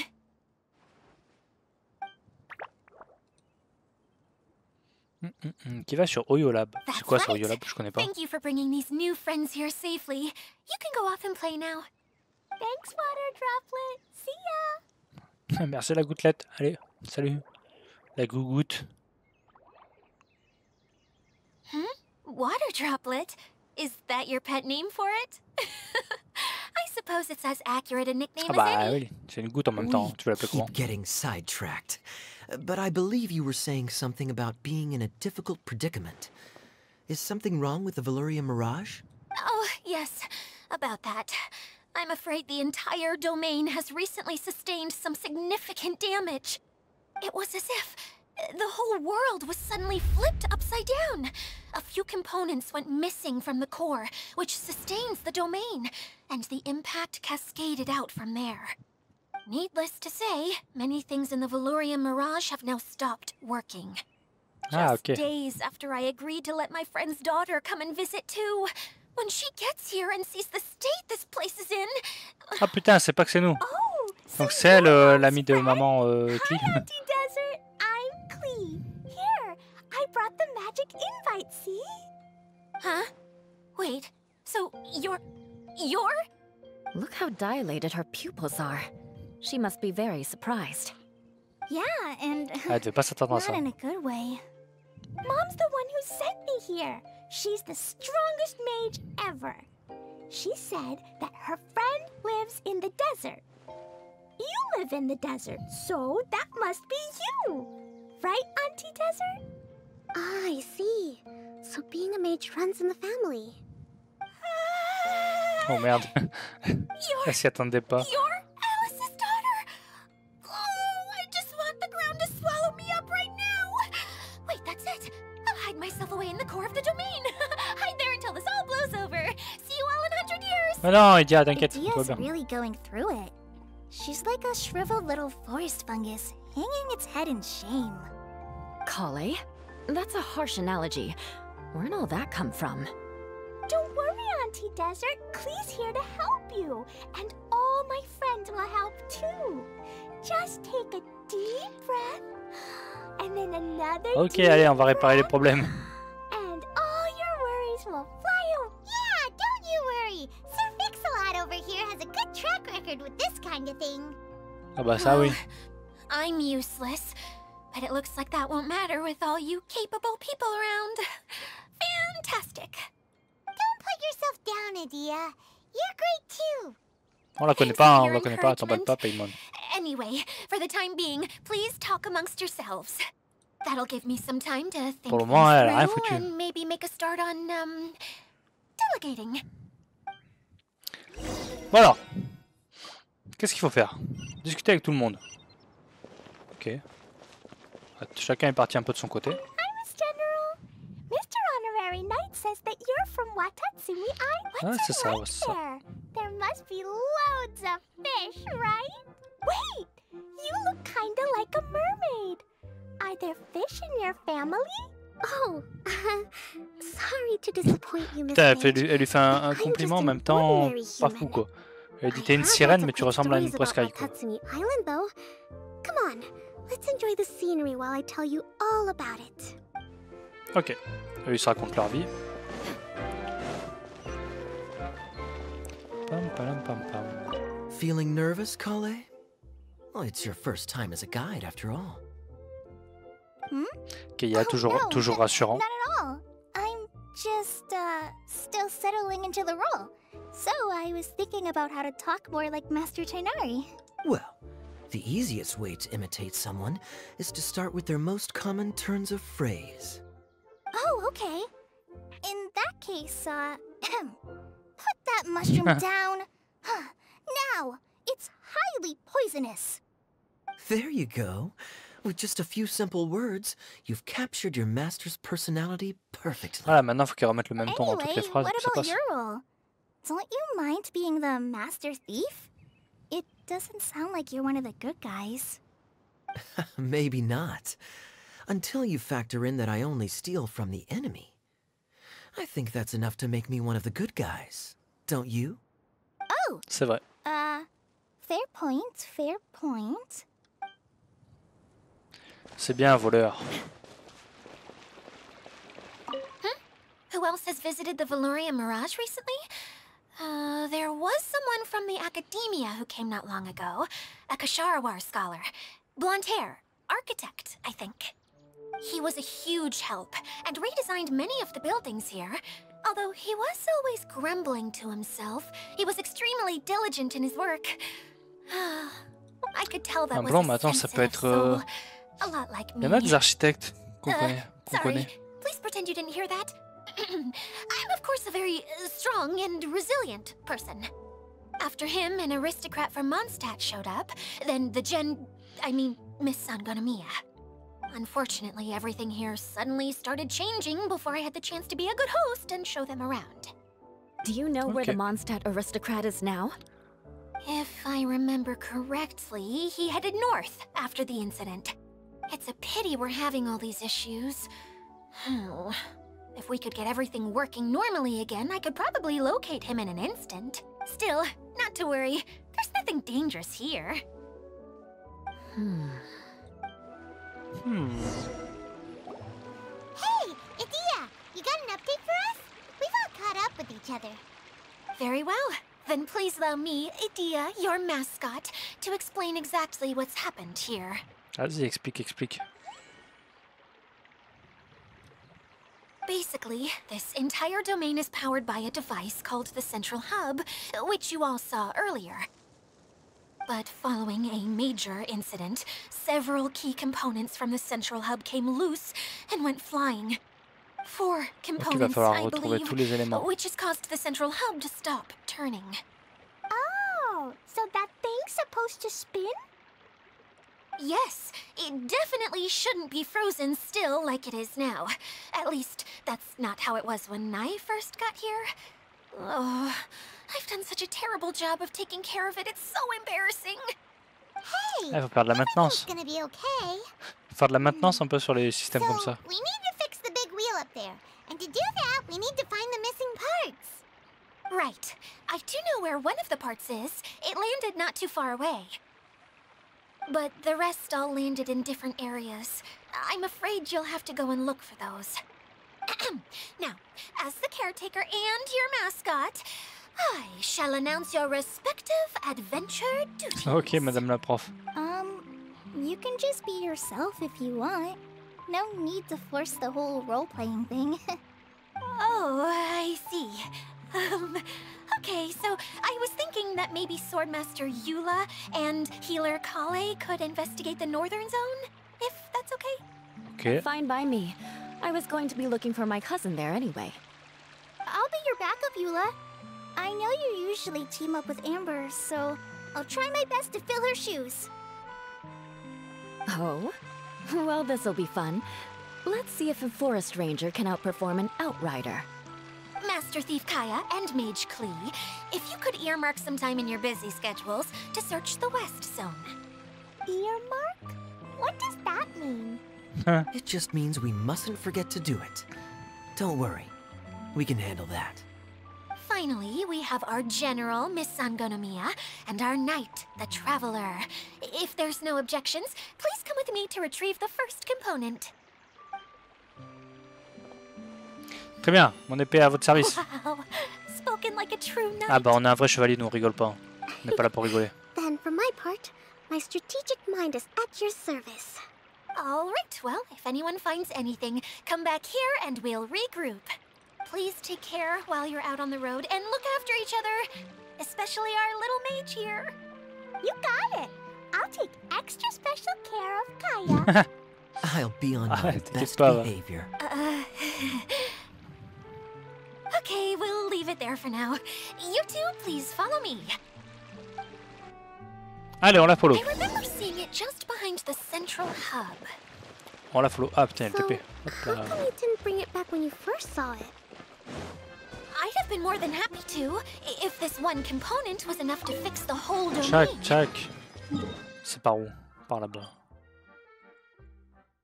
Hum, hum, hum. Qui va sur Oyolab C'est quoi ça. Oyolab Je connais pas. Thank you for bringing these new friends here safely. You can go off and play now. Thanks, Water Droplet. See ya. <laughs> Merci la gouttelette. Allez, salut. La gougoute. Water droplet? Is that your pet name for it? <laughs> I suppose it's as accurate a nickname Ah as bah any. oui, c'est une goutte en même temps. We Tu veux l'appeler keep getting sidetracked. But I believe you were saying something about being in a difficult predicament. Is something wrong with the Veluriyam Mirage? Oh, yes, about that. I'm afraid the entire domain has recently sustained some significant damage. It was as if the whole world was suddenly flipped upside down. A few components went missing from the core, which sustains the domain, and the impact cascaded out from there. Needless to say, many things in the Veluriyam Mirage have now stopped working. Ah, Just ok. days after I agreed to let my friend's daughter come and visit too. When she gets here and sees the state this place is in. Ah putain, c'est pas que c'est nous. Oh, Donc c'est elle, euh, l'amie de maman euh, Klee. Auntie Desert. I'm Klee. Here, I brought the magic invite, see? Huh? Wait, so you're. You're? Look how dilated her pupils are. She must be very surprised. Yeah, and elle devait pas s'attendre not in a good way. Mom's the one who sent me here. She's the strongest mage ever. She said that her friend lives in the desert. You live in the desert, so that must be you. Right, Auntie Desert? Ah, I see. So being a mage runs in the family. Oh merde, You're elle s'y attendait pas. You're Alice's daughter! Oh, I just want the ground to swallow me up right now! It! I'll hide myself away in the core of the domain! <laughs> hide there until this all blows over! See you all in hundred years! Mais non, Idyia, t'inquiète, tout va Idyia's bien. really going through it. She's like a shriveled little forest fungus, hanging its head in shame. Collei? That's a harsh analogy. Where'd all that come from? Don't worry, Auntie Desert. Klee's here to help you. And all my friends will help too. Just take a deep breath. And then another Ok, deep allez, on va réparer les problèmes. <laughs> And all your worries will fly away. Yeah, don't you worry. Sir Fix-a-Lot over here has a good track record with this kind of thing. Ah bah ça oui. <sighs> I'm useless, but it looks like that won't matter with all you capable people around. <sighs> Fantastic! On la connaît Thanks pas, for hein, on your la connaît pas, t'emballe encouragement. pas, Paimon. Anyway, for the time being, please talk amongst yourselves. That'll give me some time to think Pour le things moment, elle a rien through foutu. and maybe make a start on, um, delegating. Voilà. Qu'est-ce qu'il faut faire Discuter avec tout le monde. Ok. Chacun est parti un peu de son côté. Hi, Miss General. Mr. Honorary Knight says that you're from Watatsumi Island. Ah, What's c'est it like there? There must be loads of fish, right? Wait, you look kinda like a mermaid. Are there fish in your family? Oh, <laughs> sorry to disappoint you, Miss Putain, elle, fait, elle lui fait un, un I'm compliment en même temps pas fou quoi. Elle dit t'es une sirène mais tu ressembles à une prescaille quoi. Watatsumi Island, though. Come on, let's enjoy the scenery while I tell you all about it. Ok. Eux ils se racontent leur vie. Pam, pam, pam, pam. Feeling nervous, Collei? Well, it's your first time as a guide, after all. Kaeya, Oh, toujours, no, toujours not- rassurant. Not at all. I'm just, uh, still settling into the role. So I was thinking about how to talk more like Master Tighnari. Well, the easiest way to imitate someone is to start with their most common turns of phrase. Oh, okay. In that case, uh, <clears throat> put that mushroom <laughs> down. Huh. now, it's highly poisonous. There you go. With just a few simple words, you've captured your master's personality perfectly. Voilà, maintenant faut qu'elle remette le même ton dans toutes Anyway, les phrases. what about your role? Don't you mind being the master thief? It doesn't sound like you're one of the good guys. <laughs> Maybe not. Until you factor in that I only steal from the enemy. I think that's enough to make me one of the good guys. Don't you? Oh! C'est vrai. Uh, fair point, fair point. C'est bien un voleur. Who else has visited the Veluriyam Mirage recently? Uh, there was someone from the Akademiya who came not long ago. A Kshahrewar scholar. Blonde hair. Architect, I think. He was a huge help and redesigned many of the buildings here. Although he was always grumbling to himself, he was extremely diligent in his work. <sighs> I could tell that was blanc, a mais attends, ça peut être, euh. Like Il y en a me. des architectes qu'on Uh, connaît. connaît. Please pretend you didn't hear that. <clears throat> I'm, of course, a very uh, strong and resilient person. After him, an aristocrat from Mondstadt showed up. Then the Gen. I mean, Miss Sangonomiya. Unfortunately, everything here suddenly started changing before I had the chance to be a good host and show them around. Do you know where the Okay. Mondstadt aristocrat is now? If I remember correctly, he headed north after the incident. It's a pity we're having all these issues. Hmm. If we could get everything working normally again, I could probably locate him in an instant. Still, not to worry. There's nothing dangerous here. Hmm. Hmm. Hey, Idyia, you got an update for us? We've all caught up with each other. Very well. Then please allow me, Idyia, your mascot, to explain exactly what's happened here. Vas-y, explique, explique. Basically, this entire domain is powered by a device called the Central Hub, which you all saw earlier. But following a major incident, several key components from the Central Hub came loose and went flying. Four Donc il va components, falloir I believe, tous les which has caused the central hub to stop turning. Oh, so that thing's supposed to spin? Yes, it definitely shouldn't be frozen still like it is now. At least, that's not how it was when I first got here. Oh, I've done such a terrible job of taking care of it. It's so embarrassing. Hey, il faut faire de la it's maintenance. gonna be okay. Faire de la maintenance un peu sur les systèmes comme So, ça. we need to fix the big wheel up there. And to do that, we need to find the missing parts. Right. I do know where one of the parts is. It landed not too far away. But the rest all landed in different areas. I'm afraid you'll have to go and look for those. <clears throat> now, as the caretaker and your mascot, I shall announce your respective adventure duties. Ok, madame la prof. Um, you can just be yourself if you want. No need to force the whole role-playing thing. <laughs> Oh, I see. Um, okay, so I was thinking that maybe Swordmaster Eula and Healer Collei could investigate the northern zone, if that's okay. Ok. Fine by me. I was going to be looking for my cousin there anyway. I'll be your backup, Eula. I know you usually team up with Amber, so I'll try my best to fill her shoes. Oh? <laughs> Well, this'll be fun. Let's see if a forest ranger can outperform an outrider. Master Thief Kaeya and Mage Klee, if you could earmark some time in your busy schedules to search the west zone. Earmark? What does that mean? <laughs> It just means we mustn't forget to do it. Don't worry. We can handle that. Finally, we have our general, Miss Sangonomiya, and our knight, the Traveler. If there's no objections, please come with me to retrieve the first component. Très bien, mon épée est à votre service. Wow, spoken like a true knight. Ah bah on est un vrai chevalier, nous on rigole pas. On n'est pas là pour rigoler. Then, for my part, my strategic mind is at your service. All right, well, if anyone finds anything, come back here and we'll regroup. Please take care while you're out on the road and look after each other, especially our little mage here. You got it. I'll take extra special care of Kaeya. <laughs> I'll be on my <laughs> t'inquiète best behavior. Uh, <laughs> okay, we'll leave it there for now. You two, please follow me. Allez, on la follow. I remember seeing it just behind the central hub. On la follow. Ah putain, il y a le so, TP. Hop how come you didn't bring it back when you first saw it? I'd have been more than happy to, if this one component was enough to fix the whole domain. Tchac, tchac. C'est par où Par là-bas.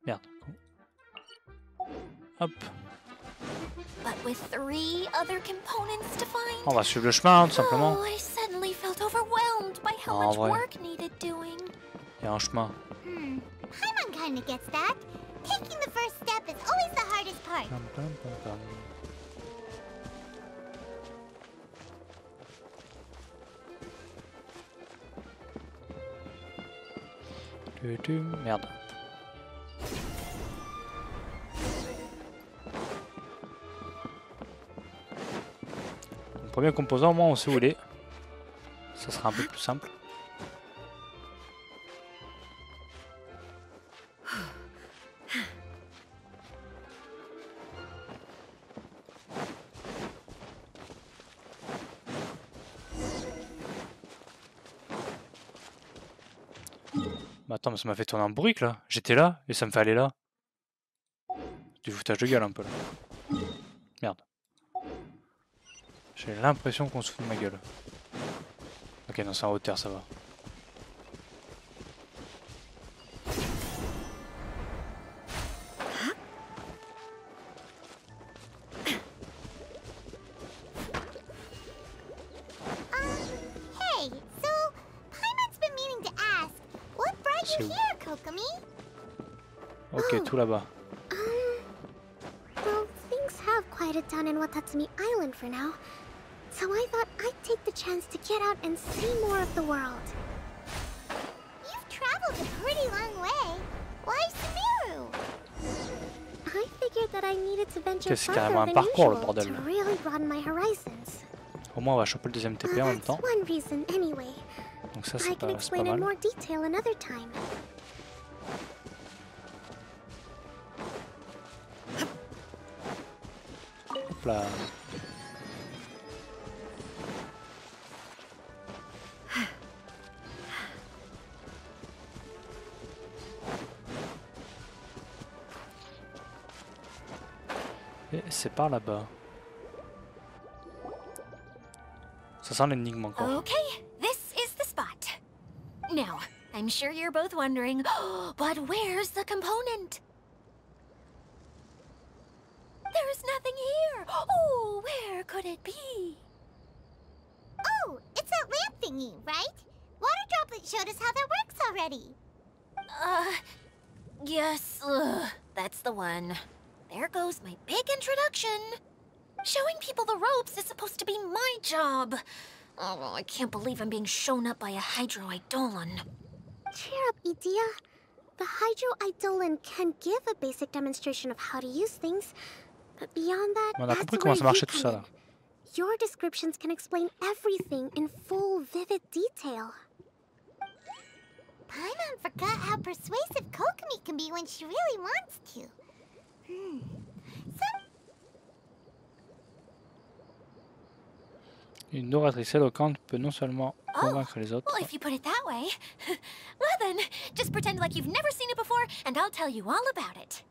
Merde. Hop. But with three other components to find, On va suivre le chemin, tout simplement. oh, I suddenly felt overwhelmed by how Ah, much ouais. work needed doing. Il y a un chemin. Hmm. Paimon kinda gets that. Taking the first step is always the hardest part. Pam, pam, pam, Merde. Premier composant, au moins on sait où il est. Ça sera un peu plus simple. Mais ça m'a fait tourner un brique là. J'étais là et ça me fait aller là. Du foutage de gueule un peu là. Merde. J'ai l'impression qu'on se fout de ma gueule. Ok, non, c'est en hauteur, ça va. Ok, tout là-bas. Well, things have quieted down in Watatsumi Island for now. So I thought I'd take the chance to get out and see more of the world. You've traveled a pretty long way. Why Sumeru? I figured that I needed to venture farther than usual to really broaden my horizons. Au moins, on va choper le deuxième TP en Uh, même temps. that's one reason anyway. Donc ça, I c'est can pas, c'est pas explain in more detail another time. Là. C'est par là-bas. Ça sent l'énigme encore. Okay, this is the spot. Now, I'm sure you're both wondering, <gasps> but where's the component? There's nothing here. Oh, where could it be? Oh, it's that lamp thingy, right? Water Droplet showed us how that works already. Uh, yes, ugh, that's the one. There goes my big introduction. Showing people the ropes is supposed to be my job. Oh, I can't believe I'm being shown up by a Hydro Eidolon. Cheer up, Idyia. The Hydro Eidolon can give a basic demonstration of how to use things, but beyond that, On a that's compris where comment ça marchait tout ça là. Your descriptions can explain everything in full, vivid detail. Paimon forgot how persuasive Kokomi can be when she really wants to. Hmm. Some Une oratrice éloquente peut non seulement convaincre les autres, Well, if you put it that way. <laughs> well then, just pretend like you've never seen it before, and I'll tell you all about it.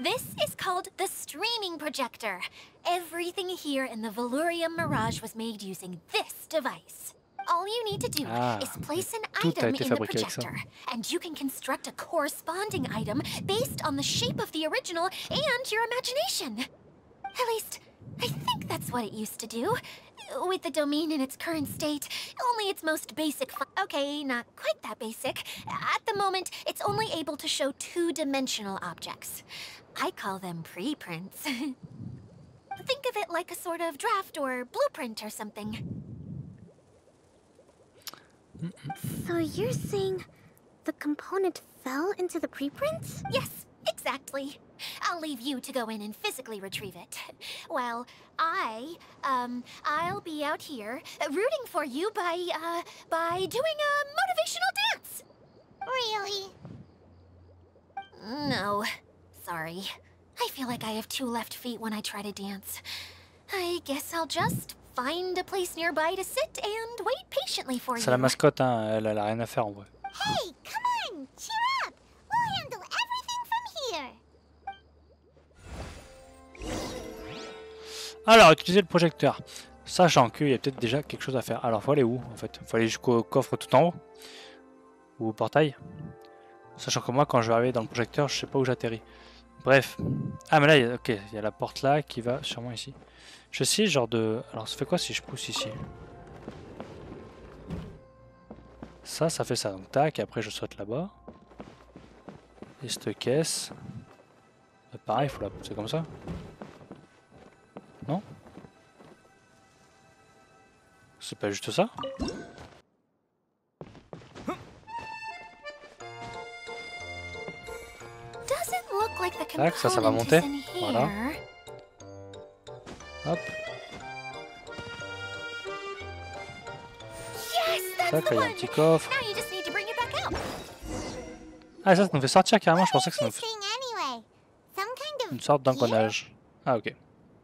This is called the streaming projector. Everything here in the Veluriyam Mirage was made using this device. All you need to do Ah, is place an item in the projector, and you can construct a corresponding item based on the shape of the original and your imagination. At least, I think that's what it used to do. With the domain in its current state, only its most basic Okay, not quite that basic. At the moment, it's only able to show two-dimensional objects. I call them preprints. <laughs> Think of it like a sort of draft or blueprint or something. So you're saying the component fell into the preprints? Yes, exactly. I'll leave you to go in and physically retrieve it. <laughs> Well, I, um, I'll be out here uh, rooting for you by, uh, by doing a motivational dance. really. No, sorry. I feel like I have two left feet when I try to dance. I guess I'll just find a place nearby to sit and wait patiently for c'est la you. mascotte, hein, elle, elle a rien à faire en vrai. Hey, come on, cheer up. We'll handle everything from here. Alors, utiliser le projecteur. Sachant qu'il y a peut-être déjà quelque chose à faire. Alors, faut aller où en fait? Faut aller jusqu'au coffre tout en haut? Ou au portail? Sachant que moi, quand je vais arriver dans le projecteur, je sais pas où j'atterris. Bref. Ah, mais là, ok, il y a la porte là qui va sûrement ici. Je sais, genre de. Alors, ça fait quoi si je pousse ici? Ça, ça fait ça. Donc, tac, et après, je saute là-bas. Et cette caisse. Bah, pareil, il faut la pousser comme ça. Non? C'est pas juste ça? Tac, ça, ça va monter. Voilà. Hop, tac, il y a un petit coffre. Ah, ça, ça nous fait sortir carrément, je pensais que ça nous fait une sorte d'engrenage. Ah, ok.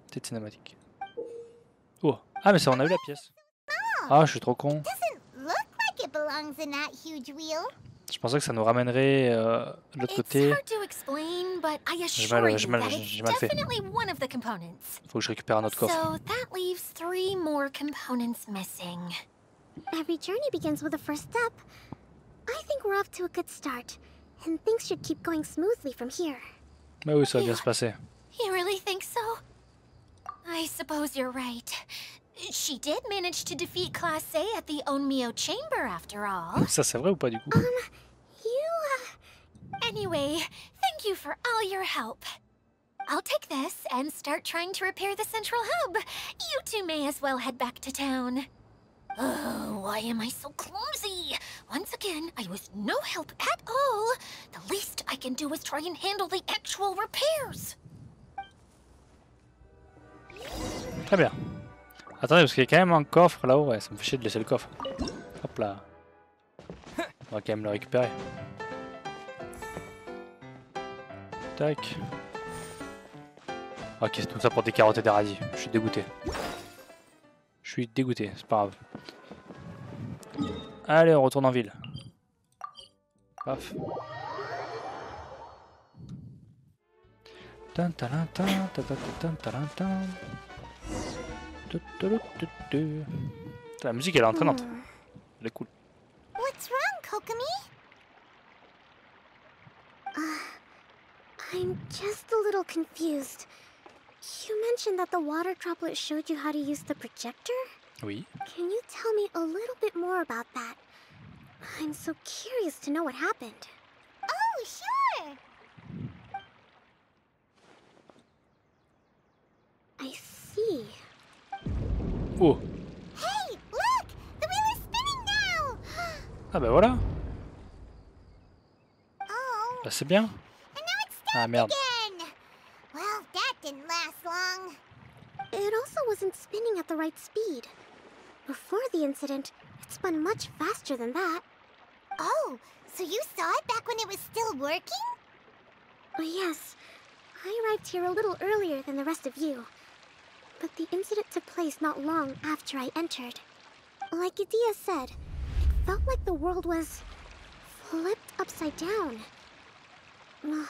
Petite cinématique. Oh, ah, mais ça, on a eu la pièce. Ah, je suis trop con. Pensais que ça nous ramènerait euh, de l'autre côté. hard to explain, but I J'ai mal- j'ai mal- j'ai- mal fait. definitely one of the components. Faut que je récupère un autre coffre. So that leaves three more components missing. Every journey begins with a first step. I think we're off to a good start, and things should keep going smoothly from here. Mais oui, ça va bien se passer. You really think so? I suppose you're right. She did manage to defeat Class A at the Onmyo Chamber after all. Ça, c'est vrai ou pas du coup? Uh, Anyway, thank you for all your help. I'll take this and start trying to repair the central hub. You two may as well head back to town. Oh, why am I so clumsy? Once again, I was no help at all. The least I can do is try and handle the actual repairs. Très bien. Attendez, parce qu'il y a quand même un coffre là-haut. Ouais, ça me fait chier de laisser le coffre. Hop là. On va quand même le récupérer. Tac. Ok, c'est tout ça pour des carottes et des radis. Je suis dégoûté. Je suis dégoûté, c'est pas grave. Allez, on retourne en ville. Paf. La musique elle est entraînante. Hmm. Elle est cool. What's wrong, Kokomi? I'm just a little confused. You mentioned that the water droplet showed you how to use the projector? Oui. Can you tell me a little bit more about that? I'm so curious to know what happened. Oh, sure. I see. Oh. Hey, look! The wheel is spinning now! <gasps> Ah bah voilà. oh, Bah c'est bien. And now it's Ah merde. again! Well, that didn't last long. It also wasn't spinning at the right speed. Before the incident, it spun much faster than that. Oh, so you saw it back when it was still working? Oh, yes, I arrived here a little earlier than the rest of you. But the incident took place not long after I entered. Like Idyia said, it felt like the world was flipped upside down. Well,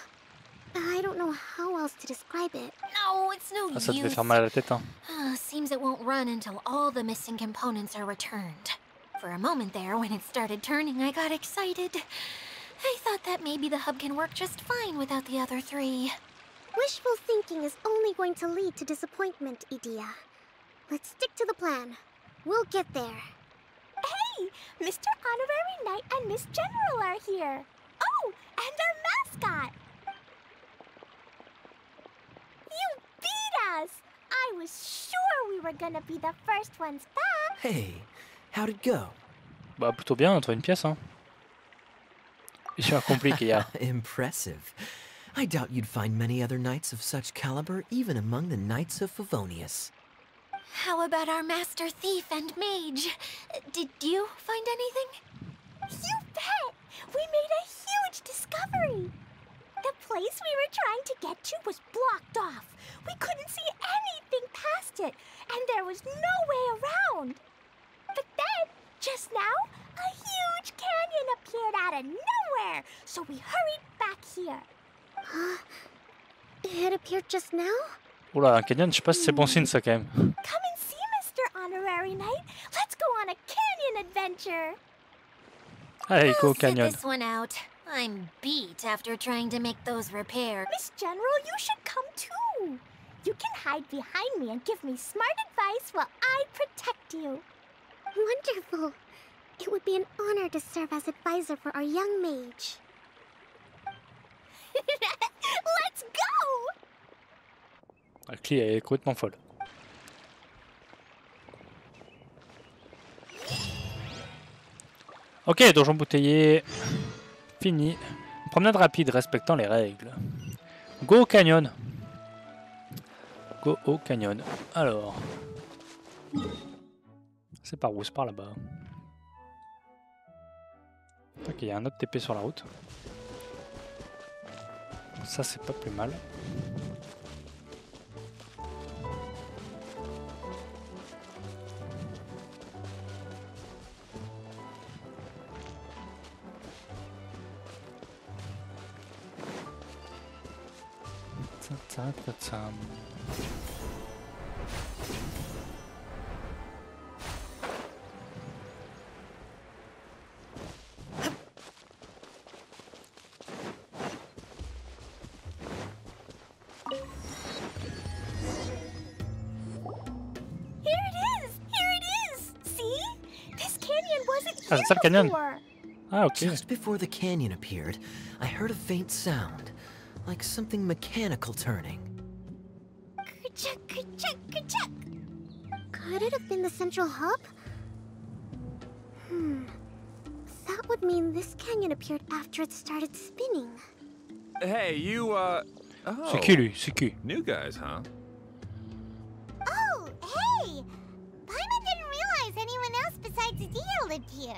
I don't know how else to describe it. No, it's no Ah, ça devait use. faire mal à la tête, hein. Ah, seems it won't run until all the missing components are returned. For a moment there, when it started turning, I got excited. I thought that maybe the hub can work just fine without the other three. Wishful thinking is only going to lead to disappointment, Idyia. Let's stick to the plan. We'll get there. Hey, Mr. Honorary Knight and Miss General are here. Oh, and our mascot. You beat us! I was sure we were gonna be the first ones back. Hey, how'd it go? Bah plutôt bien, on a trouvé une pièce, hein. Mission accomplie, <laughs> Kaeya. Impressive. I doubt you'd find many other knights of such caliber even among the knights of Favonius. How about our master thief and mage? Did you find anything? You bet! We made a huge discovery. The place we were trying to get to was blocked off. We couldn't see anything past it, and there was no way around. But then, just now, a huge canyon appeared out of nowhere, so we hurried back here. Huh? <gasps> It appeared just now? Oula, un canyon, je sais pas si c'est bon signe ça quand même. <laughs> Come and see, Mr. Honorary Knight. Let's go on a canyon adventure. Allez, I'll canyon. this one out. I'm beat after trying to make those repairs. Miss General, you should come too. You can hide behind me and give me smart advice while I protect you. Wonderful. It would be an honor to serve as advisor for our young mage. <laughs> Let's go! La clé elle est complètement folle. Ok, donjon bouteillé. Fini. Promenade rapide respectant les règles. Go au canyon. Go au canyon. Alors. C'est par où? C'est par là-bas. Ok, il y a un autre TP sur la route. Ça, c'est pas plus mal. This canyon wasn't Ah, here c'est ça le canyon. before. Ah, ok. Just before the canyon appeared, I heard a faint sound, like something mechanical turning. Ka-chuck, ka-chuck, ka-chuck. Could it have been the central hub? Hmm. That would mean this canyon appeared after it started spinning. Hey, you, uh. Oh, C'est qui lui C'est qui new guys, huh? Oh, hey! Paimon didn't realize anyone else besides Idyia lived here.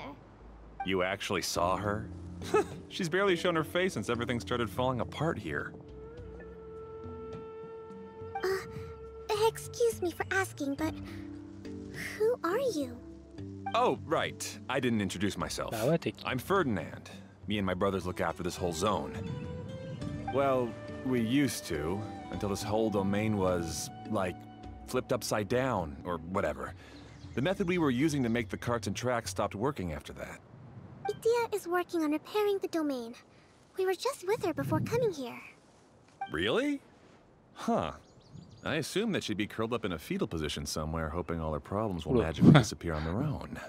You actually saw her? <laughs> She's barely shown her face since everything started falling apart here. Uh, Excuse me for asking, but who are you? Oh, right. I didn't introduce myself. Bah ouais, t'es qui I'm Ferdinand. Me and my brothers look after this whole zone. Well, we used to, until this whole domain was, like, flipped upside down, or whatever. The method we were using to make the carts and tracks stopped working after that. Idyia is working on repairing the domain. We were just with her before coming here. Really? Huh. I assume that she'd be curled up in a fetal position somewhere, hoping all her problems will magically <laughs> disappear on their own.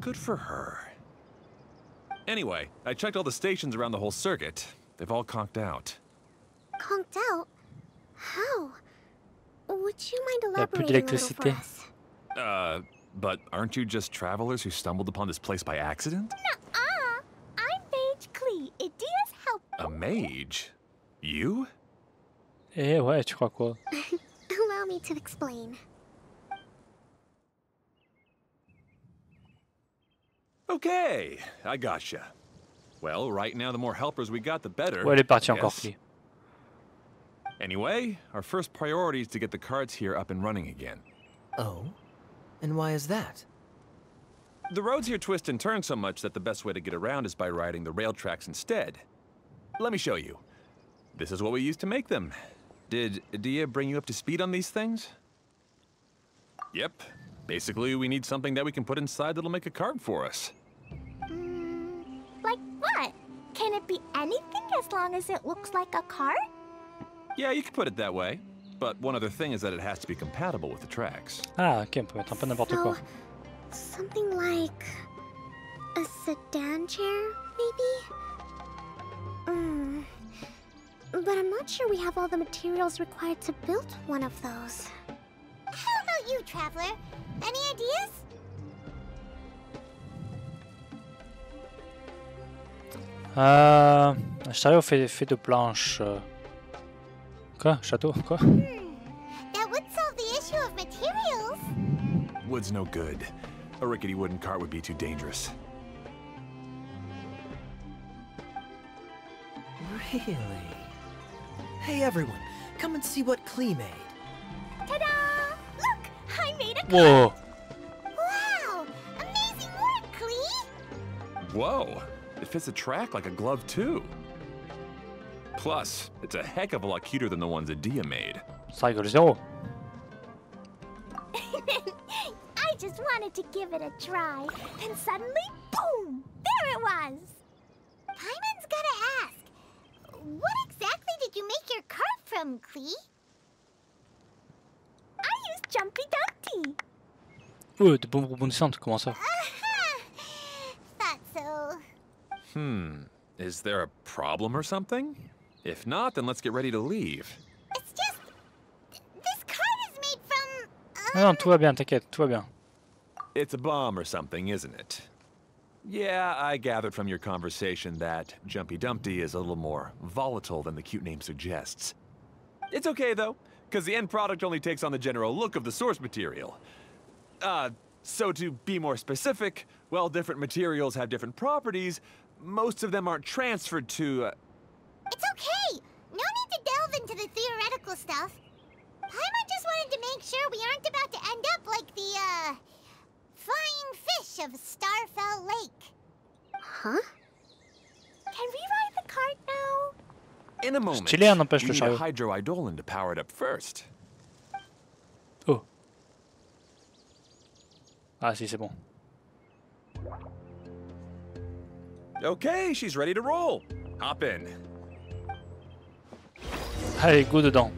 Good for her. Anyway, I checked all the stations around the whole circuit. They've all conked out. Conked out? How? Would you mind Y a plus elaborating a little for d'électricité. us? Uh, but aren't you just travelers who stumbled upon this place by accident? Ah, I'm Mage Klee, Idyia's help. A mage? You? Eh ouais, tu crois quoi Allow me to explain. Okay, I gotcha. Well, right now, the more helpers we got, the better. Ouais, elle est partie encore, Yes. Anyway, our first priority is to get the carts here up and running again. Oh? And why is that? The roads here twist and turn so much that the best way to get around is by riding the rail tracks instead. Let me show you. This is what we used to make them. Did Idyia bring you up to speed on these things? Yep. Basically, we need something that we can put inside that'll make a cart for us. Mm, like what? Can it be anything as long as it looks like a cart? Yeah, you could put it that way. But one other thing is that it has to be compatible with the tracks. Ah, ok, on peut mettre un peu n'importe quoi. So, something like a sedan chair, maybe? Hmm. But I'm not sure we have all the materials required to build one of those. How about you, Traveler? Any ideas? Euh, un chariot fait, fait de planches. euh. Quoi Château Quoi That would solve the issue of materials. Wood's no good. A rickety wooden cart would be too dangerous. Really? Hey everyone, come and see what Klee made. Ta-da! Look, I made a Wow Wow! Amazing work, Klee! Whoa! It fits a track like a glove, too. Plus, it's a heck of a lot cuter than the ones Idyia made. Ça. <laughs> I just wanted to give it a try. Then suddenly, boom! There it was! Paimon's gotta ask, what exactly did you make your cart from, Klee? I used Jumpy Dumpty. Oh, de bombes rebondissantes, comment ça <laughs> Thought so. Hmm. Is there a problem or something? If not, then let's get ready to leave. It's just... This cart is made from... Ah non, tout va bien, t'inquiète, tout va bien. It's a bomb or something, isn't it? Yeah, I gathered from your conversation that Jumpy Dumpty is a little more volatile than the cute name suggests. It's okay, though, because the end product only takes on the general look of the source material. Uh, so to be more specific, while different materials have different properties, most of them aren't transferred to... Uh, It's okay. No need to delve into the stuff. Paimon just wanted to make sure we aren't about to end up like the, uh... Flying fish of Starfell Lake. Huh? Can we ride the cart now? in a moment, Stylé, hein, n'empêche, we need a hydroidolin to power it up first. Oh. Ah si, c'est bon. Okay, she's ready to roll. Hop in. Allez, go dedans.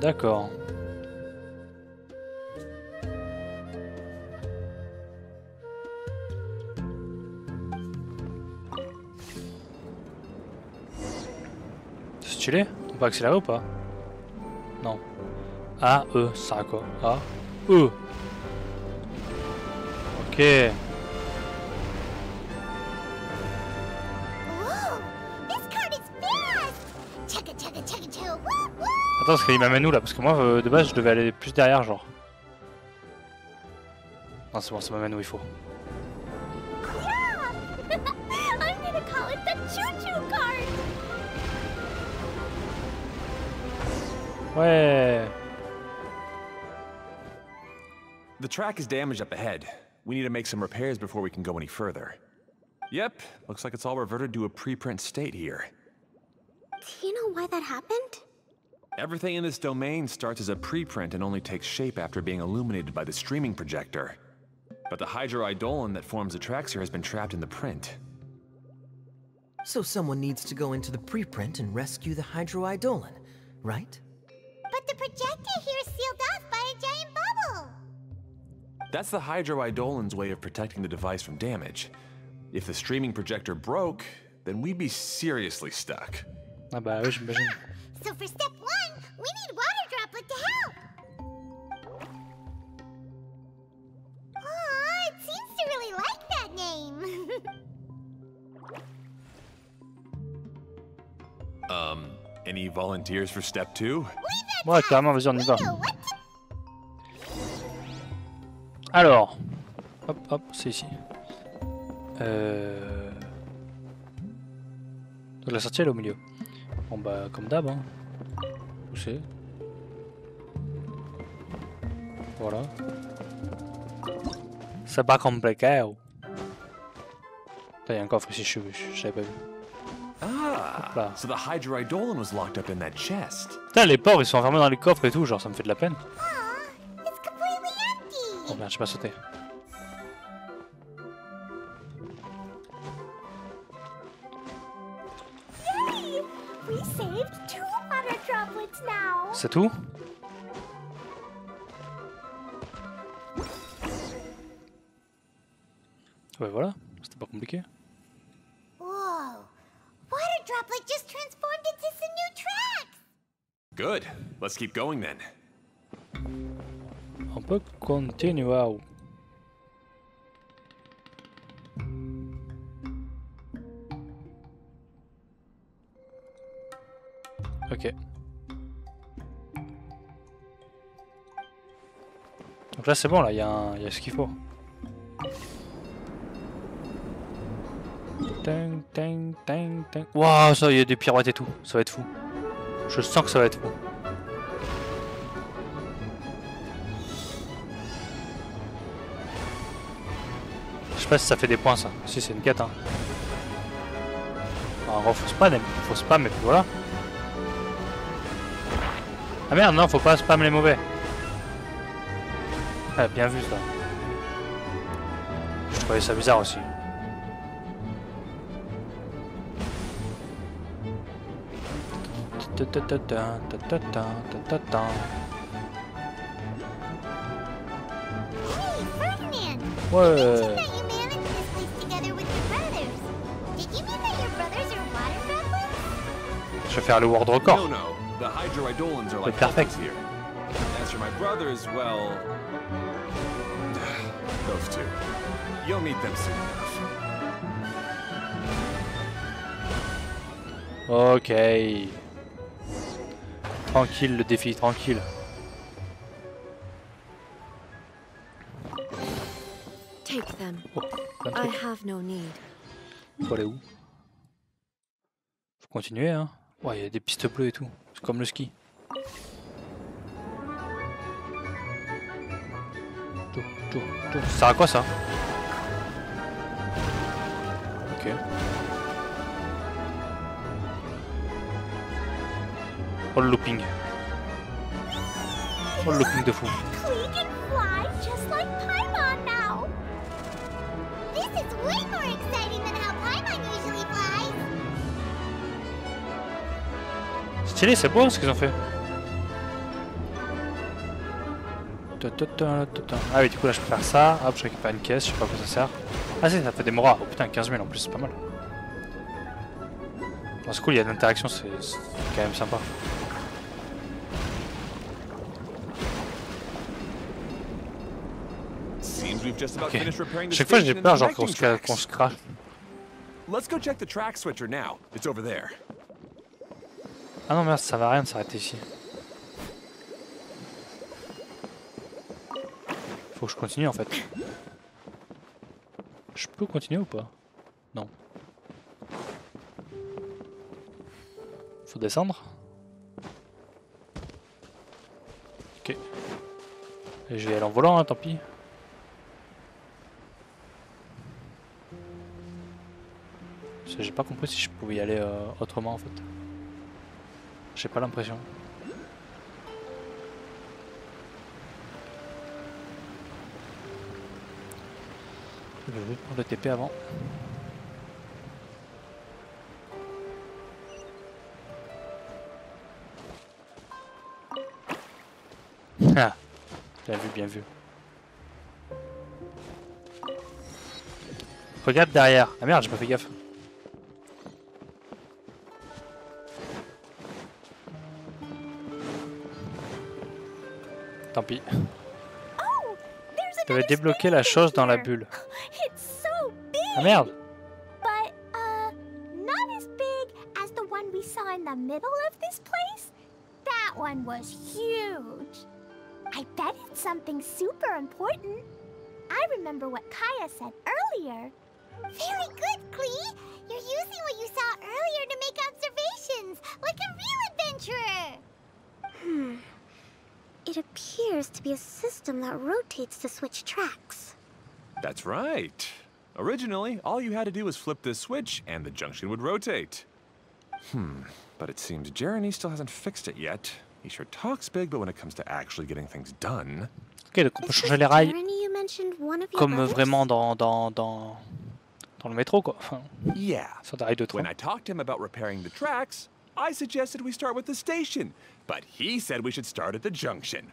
D'accord. Stylé On peut accélérer ou pas? Non. A, E, ça quoi? A, E. Ok. Attends, parce qu'il m'amène où là Parce que moi, euh, de base, je devais aller plus derrière, genre. Non, c'est bon, ça m'amène où il faut. Yeah <laughs> Ouais. The track is damaged up ahead. We need to make some repairs before we can go any further. Yep, looks like it's all reverted to a preprint state here. Do you know why that happened? Everything in this domain starts as a preprint and only takes shape after being illuminated by the streaming projector. But the hydroidolin that forms the tracks here has been trapped in the print. So someone needs to go into the preprint and rescue the hydroidolin, right? But the projector here is sealed off by a giant bubble. That's the hydroidolin's way of protecting the device from damage. If the streaming projector broke, then we'd be seriously stuck. Ah bah oui, j'imagine. So for step one, Um, any volunteers for step two? Ouais, carrément, vas-y, on y va. Alors, hop, hop, c'est ici. Euh... Donc la sortie elle est au milieu. Bon bah comme d'hab, hein. Pousser. Voilà. C'est pas compliqué. oh. Il y a un coffre ici, je je- j'avais pas vu. Ah, Là. so the hydroidolin was locked up in that chest. Putain, les porcs ils sont enfermés dans les coffres et tout, genre ça me fait de la peine. Aw, it's completely Oh empty. merde, j'ai pas sauté. Yay! We saved two water droplets now. C'est tout? Ouais voilà, pas compliqué. Whoa. Water droplet just transformed into some new tracks. Good. Let's keep going then. On peut continuer. Waouh. Ok. Donc là c'est bon là, il y, a un- il y a ce qu'il faut. Tang. Waouh, ça y a des pirouettes et tout, ça va être fou. Je sens que ça va être fou. Je sais pas si ça fait des points ça. Si c'est une quête hein. En gros faut spam, faut spam et puis voilà. Ah merde non faut pas spam les mauvais. Ah bien vu ça. Je trouvais ça bizarre aussi. Droplets? Je vais faire le world record. Like perfect. As for my brothers, well... <sighs> Those two. You'll meet them soon enough. Ok. Tranquille le défi, tranquille. Take them. Oh, I have no need. Faut aller où? Faut continuer hein. Ouais, il y a des pistes bleues et tout. C'est comme le ski. Tout, tout, tout. Ça sert à quoi ça? Ok. Oh looping. Oh looping de fou. Stylé, c'est beau ce qu'ils ont fait. Ah oui, du coup là je peux faire ça. Hop, je récupère une caisse, je sais pas à quoi ça sert. Ah si, ça fait des moras. Oh putain, 15 000 en plus, c'est pas mal. C'est cool, il y a de l'interaction, c'est quand même sympa. Chaque fois j'ai peur genre qu'on se, qu'on se crache. Let's go check the track switcher now. It's over there. Ah non merde, ça va rien de s'arrêter ici. Faut que je continue en fait. Je peux continuer ou pas? Non. Faut descendre Ok. Et je vais aller en volant, hein, tant pis. J'ai pas compris si je pouvais y aller euh, autrement en fait. J'ai pas l'impression. Je vais prendre le TP avant. Ah, bien vu, bien vu. Regarde derrière. Ah merde, j'ai pas fait gaffe. tant pis. Je devais débloquer la chose dans la bulle. Ah merde Originally, all you had to do was flip this switch and the junction would rotate. Hmm, but it seems Jeremy still hasn't fixed it yet. He sure talks big, but when it comes to actually getting things done... Ok, donc on peut Is changer les rails Jeremy you mentioned one comme vraiment dans, dans, dans, dans le métro quoi. Enfin, Yeah. sur des rails de train. When I talked to him about repairing the tracks, I suggested we start with the station, but he said we should start at the junction.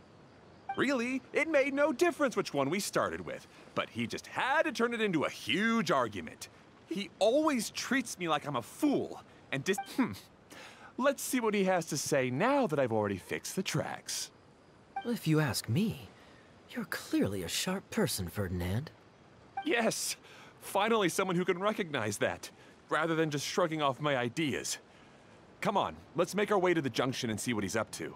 Really, it made no difference which one we started with, but he just had to turn it into a huge argument. He always treats me like I'm a fool, and dis- hmm. Let's see what he has to say now that I've already fixed the tracks. If you ask me, you're clearly a sharp person, Ferdinand. Yes, finally someone who can recognize that, rather than just shrugging off my ideas. Come on, let's make our way to the junction and see what he's up to.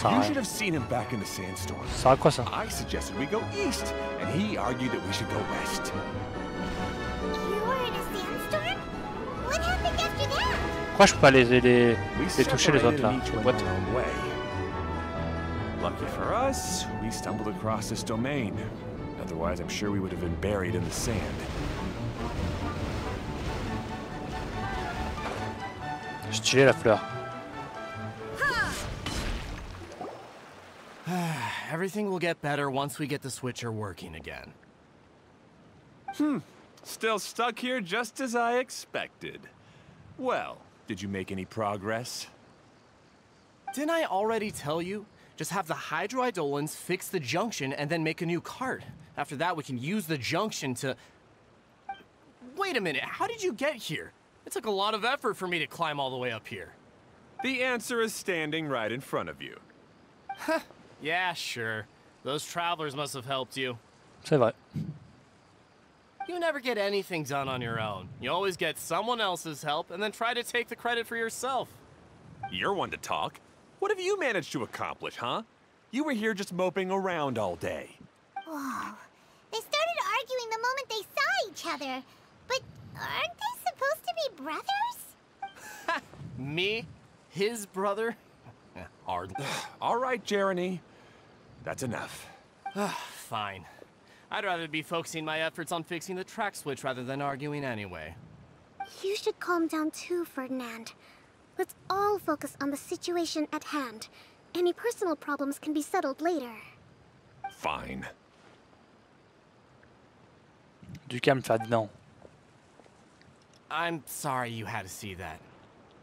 Ça You should have seen him back in the sandstorm. Ça sert à quoi ça I suggested we go east, and he argued that we should go west. You were in a sandstorm? What happened after that? Pourquoi je peux pas les, les, We les toucher les autres là and each les went boîtes our own way. Lucky for us, we stumbled across this domain. Otherwise, I'm sure we would have been buried in the sand. Stylé la fleur. Everything will get better once we get the switcher working again. Hmm. Still stuck here just as I expected. Well, did you make any progress? Didn't I already tell you? Just have the hydroidolins fix the junction and then make a new cart. After that, we can use the junction to. Wait a minute, how did you get here? It took a lot of effort for me to climb all the way up here. The answer is standing right in front of you. Yeah, sure. Those travelers must have helped you. Say vrai. You never get anything done on your own. You always get someone else's help and then try to take the credit for yourself. You're one to talk. What have you managed to accomplish, huh? You were here just moping around all day. Whoa. They started arguing the moment they saw each other. But aren't they supposed to be brothers? <laughs> Me? His brother? Hardly. <sighs> All right, Jeremy. That's enough. Ah, fine. I'd rather be focusing my efforts on fixing the track switch rather than arguing anyway. You should calm down too, Ferdinand. Let's all focus on the situation at hand. Any personal problems can be settled later. Fine. Du calme, Ferdinand. I'm sorry you had to see that.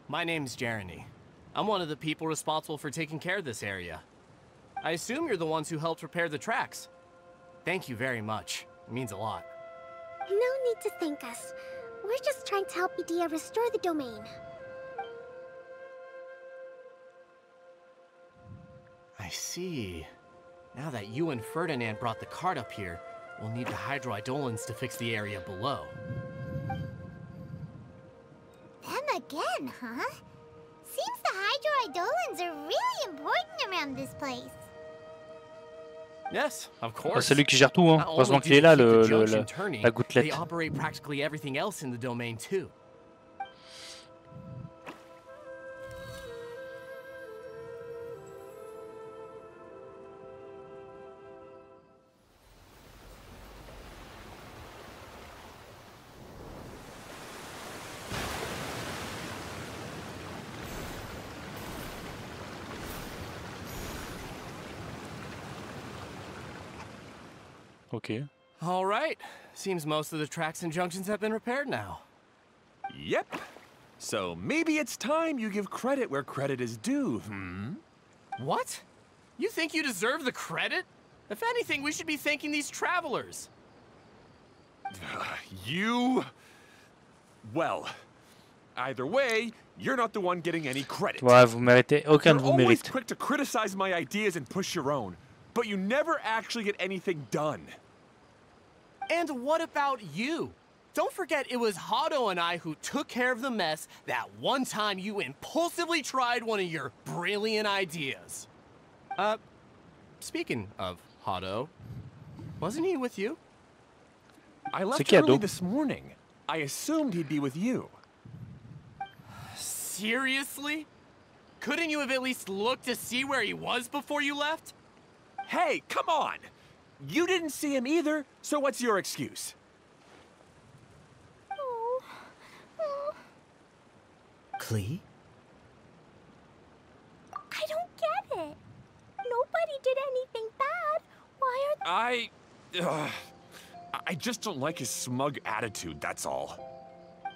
My name's Jeremy. I'm one of the people responsible for taking care of this area. I assume you're the ones who helped repair the tracks. Thank you very much. It means a lot. No need to thank us. We're just trying to help Idyia restore the domain. I see. Now that you and Ferdinand brought the cart up here, we'll need the hydroidolins to fix the area below. Them again, huh? Seems the hydroidolins are really important around this place. Yes, of Ah, course. c'est lui qui gère tout, hein. Heureusement qu'il est là, le, le- la They gouttelette. operate practically everything else in the domain too. Ok. All right. Seems most of the tracks and junctions have been repaired now. Yep. So maybe it's time you give credit where credit is due, hmm? What? You think you deserve the credit? If anything, we should be thanking these travelers. <sighs> You. Well, either way, you're not the one getting any credit. Ouais, vous méritez. Aucun de You're always quick to criticize my ideas and push your own, but you never actually get anything done. And what about you? Don't forget it was Hado and I who took care of the mess that one time you impulsively tried one of your brilliant ideas. Uh, speaking of Hado, wasn't he with you? I left early this morning. I assumed he'd be with you. Seriously? Couldn't you have at least looked to see where he was before you left? Hey, come on! You didn't see him either, so what's your excuse? Oh. Oh. Klee? I don't get it. Nobody did anything bad. Why are I. Ugh, I just don't like his smug attitude, that's all.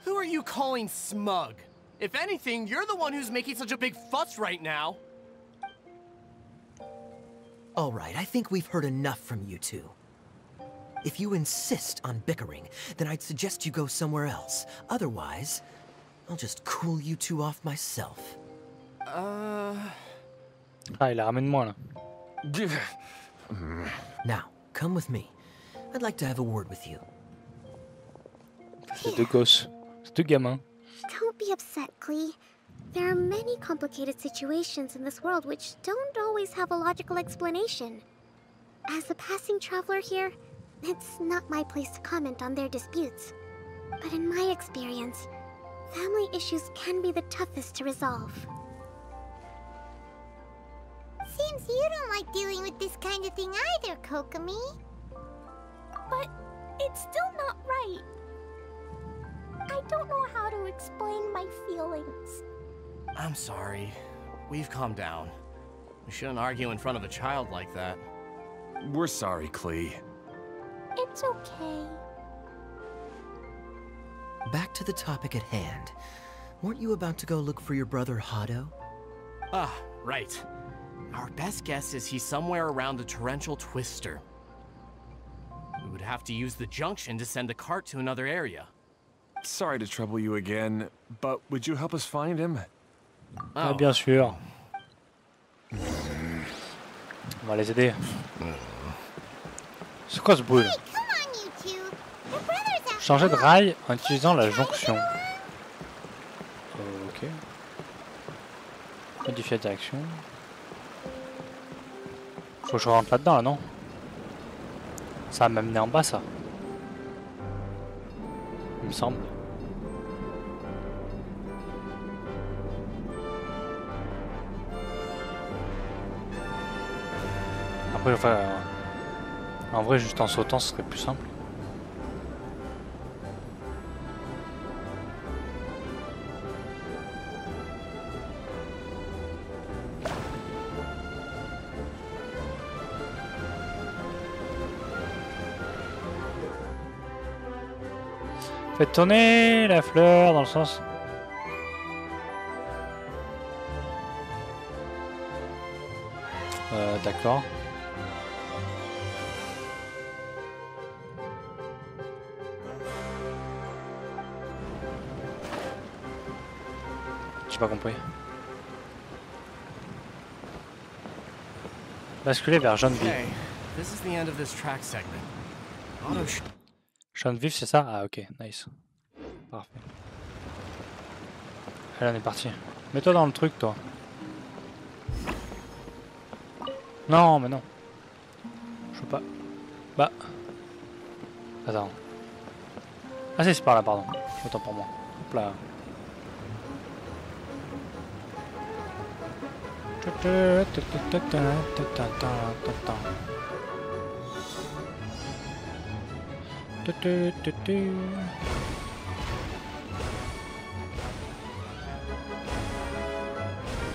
Who are you calling smug? If anything, you're the one who's making such a big fuss right now. All right, I think we've heard enough from you two. If you insist on bickering, then I'd suggest you go somewhere else. Otherwise, I'll just cool you two off myself. Uh. Ah, il la ramène moi là. Now, come with me. I'd like to have a word with you. C'est deux gosses. C'est deux gamins. Don't be upset, Klee. There are many complicated situations in this world which don't always have a logical explanation. As a passing traveler here, it's not my place to comment on their disputes. But in my experience, family issues can be the toughest to resolve. Seems you don't like dealing with this kind of thing either, Kokomi. But it's still not right. I don't know how to explain my feelings. I'm sorry. We've calmed down. We shouldn't argue in front of a child like that. We're sorry, Klee. It's okay. Back to the topic at hand. Weren't you about to go look for your brother Hado? Ah, right. Our best guess is he's somewhere around the torrential twister. We would have to use the junction to send the cart to another area. Sorry to trouble you again, but would you help us find him? Ah, Oh, bien sûr. On va les aider. C'est quoi ce bruit Changer de rail en utilisant la jonction. Euh, ok. Modifier la direction. Faut que je rentre là-dedans là, non? Ça va m'amener en bas ça. Il me semble. En vrai, juste en sautant, ce serait plus simple. Faites tourner la fleur dans le sens. Euh, d'accord. Pas compris. Basculer vers. Otto, sh- Chant vif, c'est ça? Ah, ok, nice. Parfait. Allez, on est parti. Mets-toi dans le truc, toi. Non, mais non. Je veux pas. Bah. Attends. Ah, si, c'est par là, pardon. Autant pour moi. Hop là.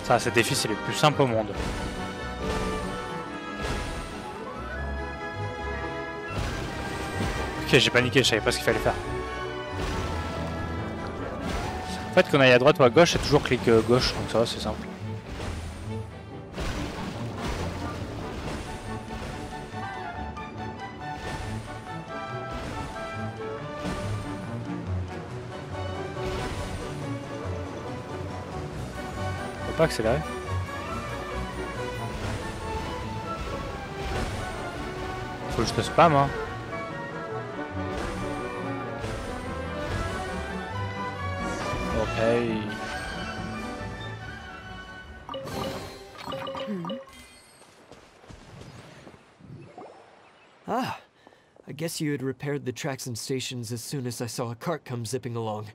Ça, ce défi, c'est le plus simple au monde. Ok, j'ai paniqué, je savais pas ce qu'il fallait faire. En fait, qu'on aille à droite ou à gauche, c'est toujours clic euh, gauche, donc ça va, c'est simple. Faut pas accélérer. Faut juste spam, hein. Ok. Ah, I guess you had repaired the tracks and stations as soon as I saw a cart come zipping along.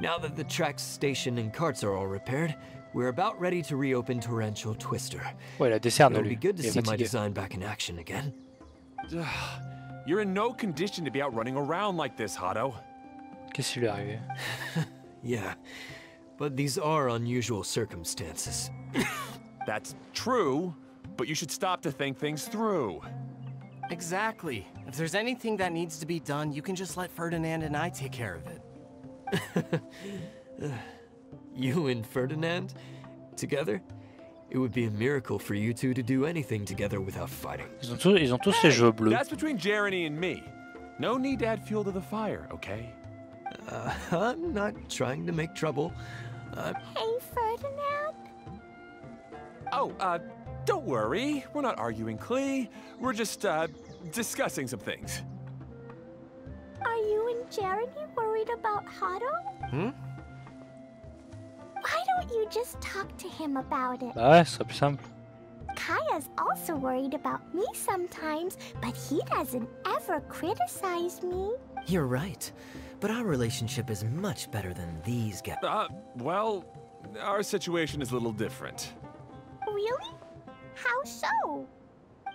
Now that the tracks, station, and carts are all repaired, we're about ready to reopen Torrential Twister. Ouais, la dessert It'll lui. be good to Il est see my design back in action again. <sighs> You're in no condition to be out running around like this, Hado. Qu'est-ce qui lui est arrivé Yeah, but these are unusual circumstances. <coughs> That's true, but you should stop to think things through. exactly. If there's anything that needs to be done, you can just let Ferdinand and I take care of it. <laughs> You and Ferdinand? Together? It would be a miracle for you two to do anything together without fighting. Ils ont tous, ils ont tous les cheveux bleus. That's between Jeremy and me. No need to add fuel to the fire, okay? Uh, <laughs> I'm not trying to make trouble. Uh, Hey, Ferdinand. Oh, uh, don't worry. We're not arguing, Klee. We're just, uh, discussing some things. Are you and Jeremy worried about Hado? Hmm? Why don't you just talk to him about it? Bah ouais, ce serait plus simple. Kaeya's also worried about me sometimes, but he doesn't ever criticize me. you're right, but our relationship is much better than these guys. Uh, well, our situation is a little different. Really? How so?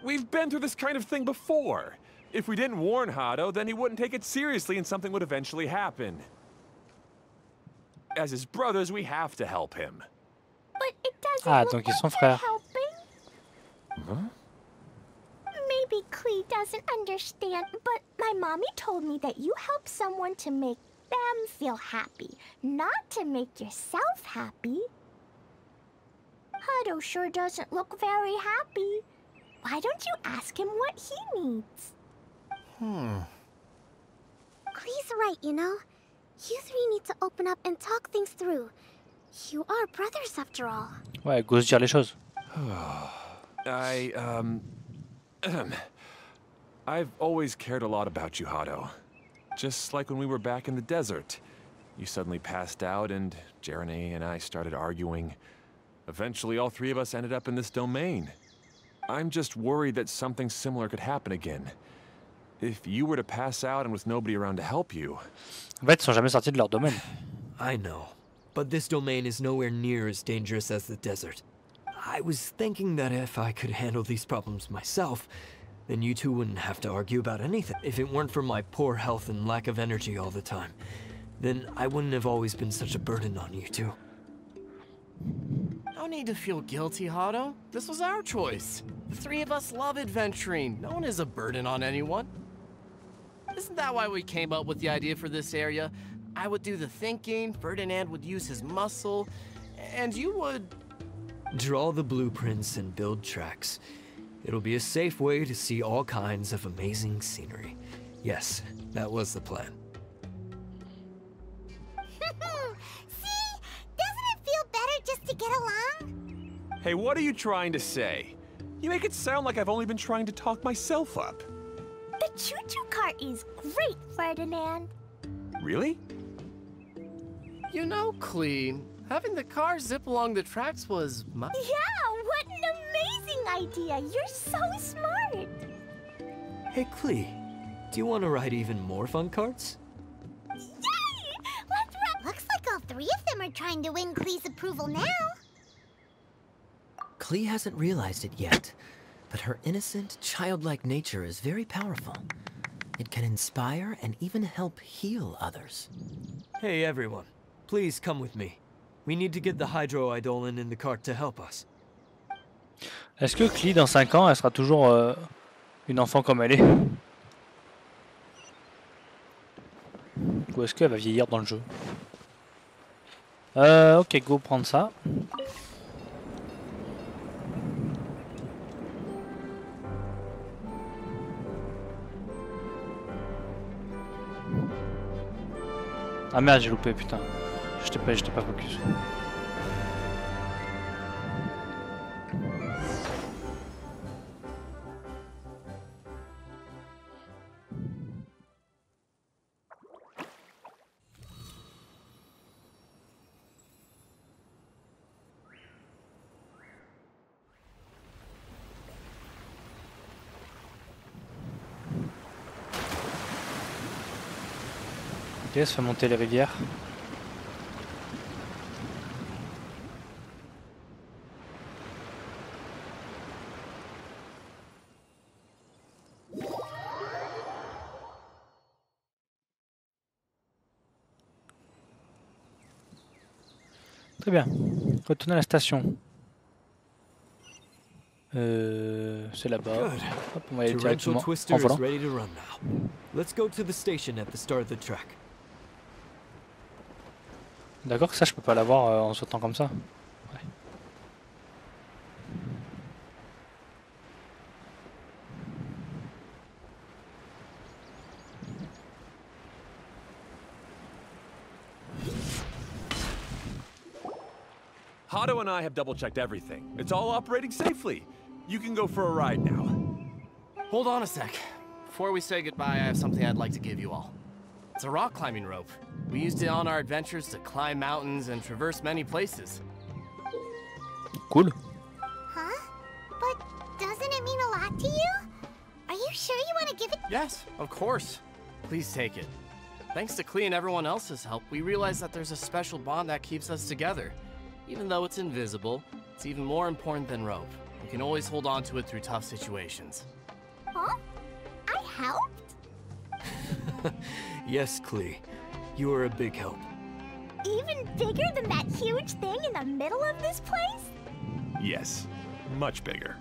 We've been through this kind of thing before. If we didn't warn Hado, then he wouldn't take it seriously and something would eventually happen. As his brothers, we have to help him. But it doesn't Ah, look donc ils like sont they're frères. helping. Maybe Klee doesn't understand, but my mommy told me that you help someone to make them feel happy, not to make yourself happy. Hado sure doesn't look very happy. Why don't you ask him what he needs? Hmm. Klee's right, you know. You three need to open up and talk things through. You are brothers after all. Ouais, go dire les choses. I, um. <clears throat> I've always cared a lot about you, Hado. Just like when we were back in the desert. You suddenly passed out, and Jeremy and I started arguing. Eventually, all three of us ended up in this domain. I'm just worried that something similar could happen again. If you were to pass out and with nobody around to help you, En fait, ils sont jamais sortis de leur domaine. <sighs> I know, but this domain is nowhere near as dangerous as the desert. I was thinking that if I could handle these problems myself, then you two wouldn't have to argue about anything. If it weren't for my poor health and lack of energy all the time, then I wouldn't have always been such a burden on you two. No need to feel guilty, Hado. This was our choice. The three of us love adventuring. No one is a burden on anyone. Isn't that why we came up with the idea for this area? I would do the thinking, Ferdinand would use his muscle, and you would. Draw the blueprints and build tracks. It'll be a safe way to see all kinds of amazing scenery. Yes, that was the plan. <laughs> See? Doesn't it feel better just to get along? hey, what are you trying to say? You make it sound like I've only been trying to talk myself up. The choo-choo cart is great, Ferdinand. Really? You know, Klee, having the car zip along the tracks was my. Yeah, what an amazing idea! You're so smart! Hey, Klee, do you want to ride even more fun carts? Yay! Let's run! Looks like all three of them are trying to win Klee's approval now. Klee hasn't realized it yet, but her innocent, childlike nature is very powerful. It can inspire and even help heal others. Hey, everyone. Please come with me. We need to get the Hydro Eidolon in the cart to help us. Est-ce que Clee, dans 5 ans, elle sera toujours euh, une enfant comme elle est? Ou est-ce qu'elle va vieillir dans le jeu? Euh, Ok, go prendre ça. Ah merde, j'ai loupé, putain. J'étais pas, pas focus. Ça fait monter les rivières. Très bien. Retournez à la station. Euh, c'est là-bas. Hop, on va aller directement en volant. Let's go to the station at the start of the track. D'accord que ça je peux pas l'avoir euh, en sautant comme ça. Ouais. Hato and I have double-checked everything. It's all operating safely. You can go for a ride now. Hold on a sec. Before we say goodbye, I have something I'd like to give you all. It's a rock climbing rope. We used it on our adventures to climb mountains and traverse many places. Cool. Huh? But doesn't it mean a lot to you? Are you sure you want to give it? Yes, of course. Please take it. Thanks to Klee and everyone else's help, we realize that there's a special bond that keeps us together. Even though it's invisible, it's even more important than rope. We can always hold on to it through tough situations. Huh? I helped? Yes, Klee. You are a big help. Even bigger than that huge thing in the middle of this place? Yes, much bigger.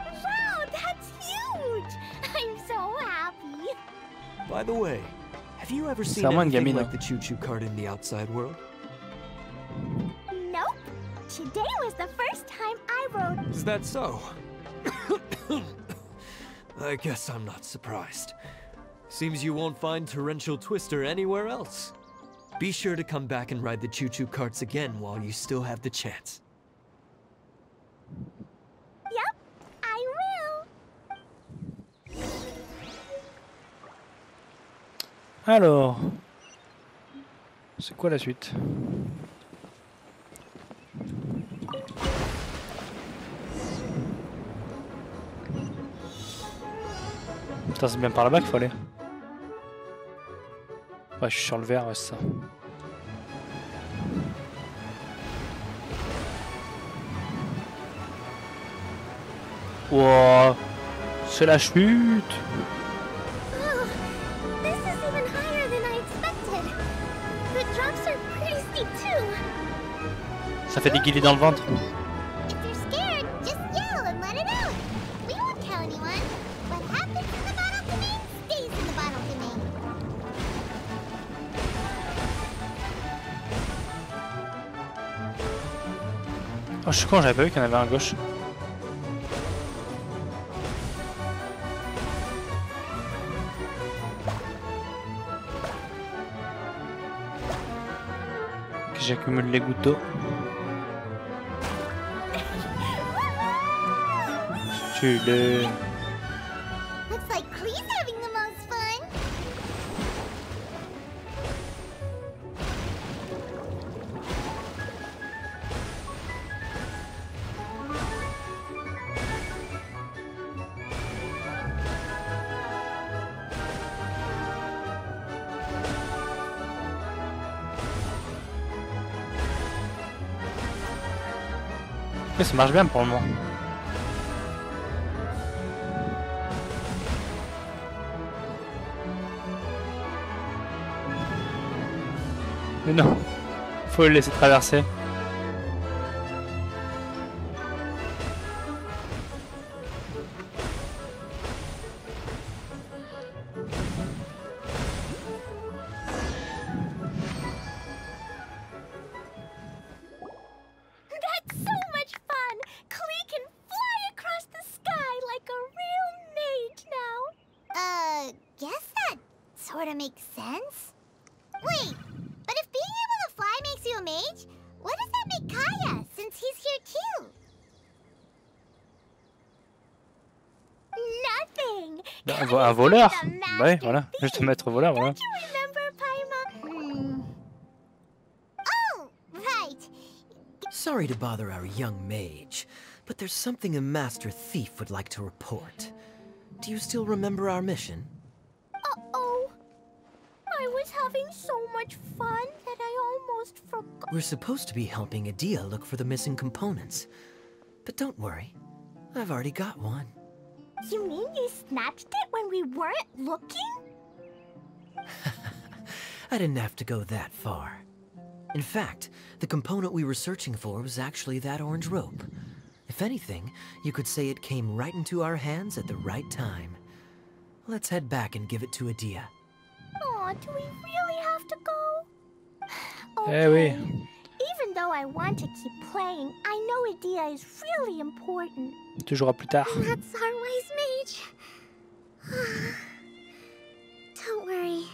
Wow, that's huge! <laughs> I'm so happy. By the way, have you ever seen Someone anything get me like the- the choo-choo cart in the outside world? Nope. Today was the first time I rode. Is that so? <coughs> I guess I'm not surprised. Seems you won't find Torrential Twister anywhere else. Be sure to come back and ride the choo-choo carts again while you still have the chance. Yep, I will. Alors, c'est quoi la suite Putain, c'est bien par là-bas qu'il faut aller. Ouais, je suis sur le vert, ouais, c'est ça. Wow, c'est la chute Oh, this is even higher than I expected. The drops are pretty steep too. Ça fait des guillis dans le ventre. Suis con, j'avais pas vu qu'il y en avait un à gauche. J'accumule les gouttes d'eau. Stylé. Marche bien pour le moment. Mais non, faut le laisser traverser. Voleur Ouais, voilà, juste thief. mettre voleur, voilà. Don't you remember, Paimon? Hmm. Oh, right. Sorry to bother our young mage, but there's something a master thief would like to report. Do you still remember our mission? Uh-oh. I was having so much fun that I almost forgot. We're supposed to be helping Idyia look for the missing components. But don't worry, I've already got one. You mean you snatched it when we weren't looking? <laughs> I didn't have to go that far. In fact, the component we were searching for was actually that orange rope. If anything, you could say it came right into our hands at the right time. Let's head back and give it to Idyia. Aw, do we really have to go? <sighs> Eh oui. Even though I want to keep playing, I know Idyia is really important. Toujours à plus tard. That's our wise mage. <sighs> Don't worry.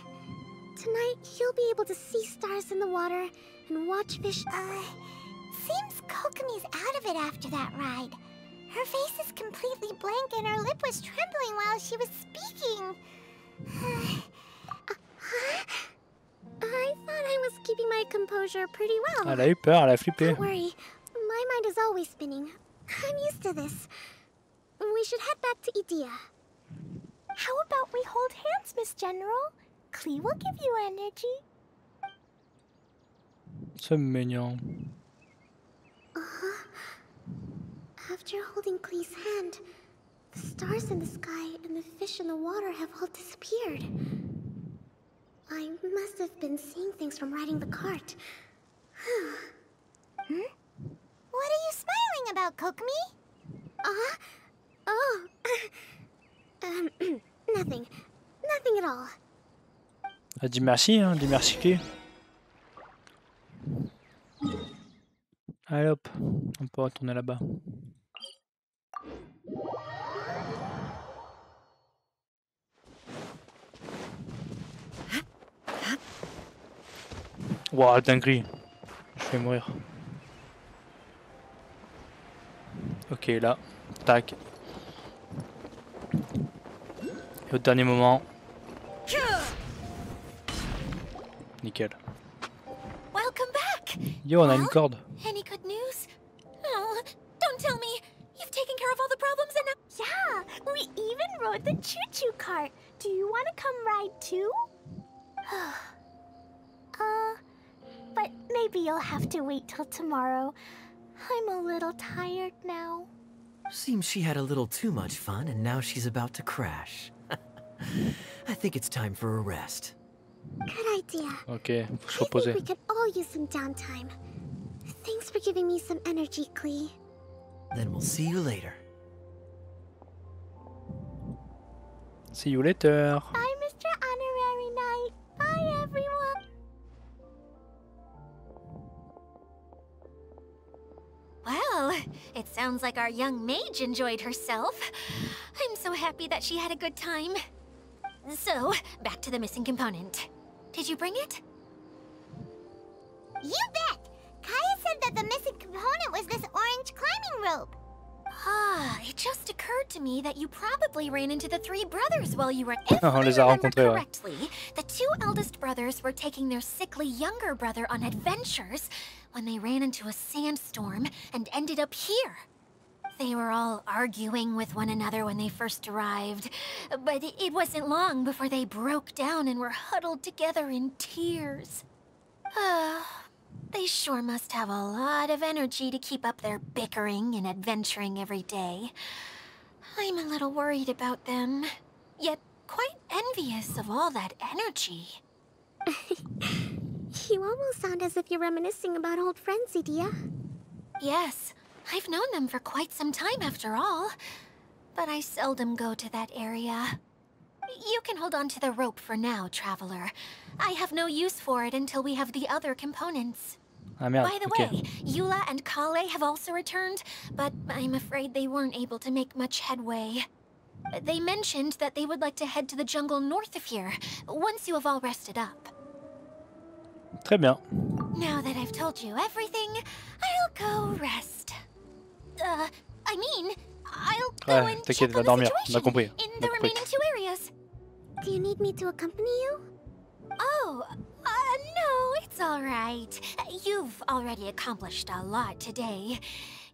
Tonight, you'll be able to see stars in the water and watch fish. Uh, seems Kokomi's out of it after that ride. Her face is completely blank and her lip was trembling while she was speaking. <sighs> I thought I was keeping my composure pretty well. Elle a eu peur, elle a flippé. Don't worry. My mind is always spinning. I'm used to this. We should head back to Idyia. How about we hold hands, Miss General? Klee will give you energy. C'est mignon. After holding Klee's hand, the stars in the sky and the fish in the water have all disappeared. I must have been seeing things from riding the cart. <sighs> Hmm? What are you smiling about, Kokomi? Uh, oh. <laughs> um, <clears throat> nothing. Nothing at all. Elle dit merci, hein, dit merci qui Allez hop, on peut retourner là-bas. Waouh, dinguerie. Je vais mourir. Ok, là. Tac. Et au dernier moment. Nickel. Welcome back! Yo, on a une Well, corde. Any good news? Oh, don't tell me. You've taken care of all the problems and now... Yeah, we even rode the choo-choo cart. Do you want to come ride too? <sighs> uh, but maybe you'll have to wait till tomorrow. I'm a little tired now. Seems she had a little too much fun and now she's about to crash. I think it's time for a rest. Good idea. Ok, faut se I think we could all use some downtime. Thanks for giving me some energy, Klee. Then we'll see you later. See you later. Bye, Mr. Honorary Knight. Bye, everyone. Well, it sounds like our young mage enjoyed herself. I'm so happy that she had a good time. So, back to the missing component. Did you bring it? You bet. Kaeya said that the missing component was this orange climbing rope. Ah, It just occurred to me that you probably ran into the three brothers while you were. If <laughs> On I les a remember correctly, the two eldest brothers were taking their sickly younger brother on adventures when they ran into a sandstorm and ended up here. They were all arguing with one another when they first arrived, but it- wasn't long before they broke down and were huddled together in tears. Ah, they sure must have a lot of energy to keep up their bickering and adventuring every day. I'm a little worried about them, yet quite envious of all that energy. <laughs> You almost sound as if you're reminiscing about old friends, Idyia. Yes, I've known them for quite some time after all, but I seldom go to that area. You can hold on to the rope for now, Traveler. I have no use for it until we have the other components. Ah merde, By the ok. way, Eula and Collei have also returned, but I'm afraid they weren't able to make much headway. They mentioned that they would like to head to the jungle north of here, once you have all rested up. Très bien. Now that I've told you everything, I'll go rest. Ouais, and t'inquiète, va dormir. On a situation compris. in On a the compris. remaining two areas. Do you need me to accompany you? Oh, uh, no, it's all right. You've already accomplished a lot today.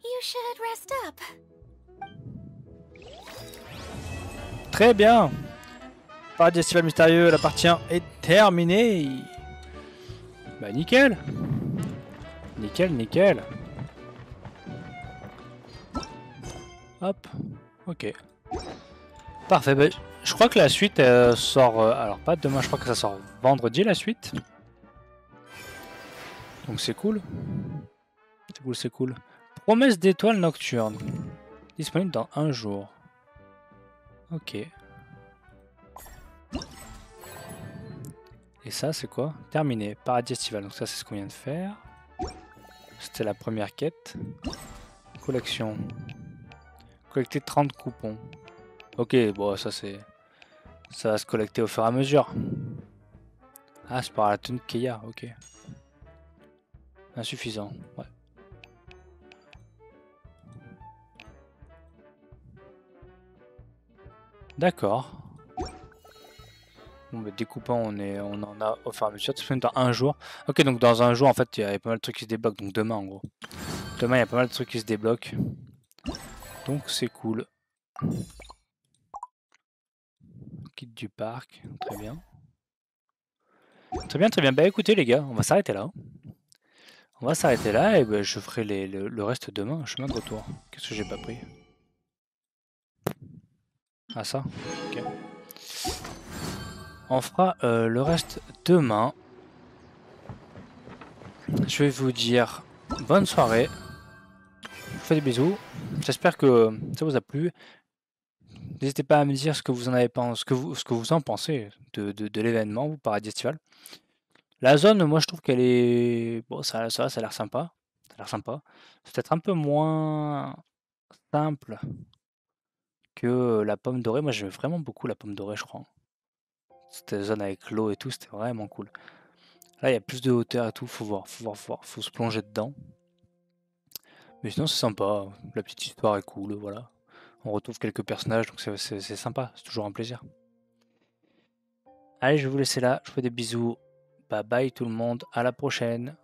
You should rest up. Très bien. Paradis estival mystérieux, la partie 1 est terminée. Bah nickel. Nickel, nickel. Hop. Ok. Parfait. bah, je crois que la suite sort... euh, alors pas demain, je crois que ça sort vendredi la suite. Donc c'est cool. C'est cool, c'est cool. Promesse d'étoiles nocturnes. Disponible dans un jour. Ok. Et ça, c'est quoi? Terminé. Paradis estival. Donc ça, c'est ce qu'on vient de faire. C'était la première quête. Collection. Collecter 30 coupons. Ok, bon, ça c'est... Ça va se collecter au fur et à mesure. Ah, c'est par la tenue de Keia, ok. Insuffisant, ouais. D'accord. Bon, bah, découpant, on, est, on en a au fur et à mesure. C'est dans un jour. Ok, donc dans un jour, en fait, il y a pas mal de trucs qui se débloquent. Donc demain, en gros. Demain, il y a pas mal de trucs qui se débloquent. Donc c'est cool. Quitte du parc. Très bien. Très bien, très bien. Bah écoutez, les gars, on va s'arrêter là. On va s'arrêter là et bah, je ferai le reste demain, chemin de retour. Qu'est-ce que j'ai pas pris? Ah ça Ok. On fera euh, le reste demain. Je vais vous dire bonne soirée. Des bisous. J'espère que ça vous a plu. N'hésitez pas à me dire ce que vous en avez pensé, ce que vous, ce que vous en pensez de, de, de l'événement, vous, Paradis Estival. La zone, moi je trouve qu'elle est. Bon, ça, ça, ça a l'air sympa. Ça a l'air sympa. C'est peut-être un peu moins simple que la pomme dorée. Moi j'aime vraiment beaucoup la pomme dorée, je crois. Cette zone avec l'eau et tout, c'était vraiment cool. Là, il y a plus de hauteur et tout, faut voir, faut voir, faut voir, faut se plonger dedans. Mais sinon, c'est sympa. La petite histoire est cool, voilà. On retrouve quelques personnages, donc c'est- c'est c'est sympa, c'est toujours un plaisir. Allez, je vais vous laisser là. Je vous fais des bisous. Bye bye tout le monde. À la prochaine.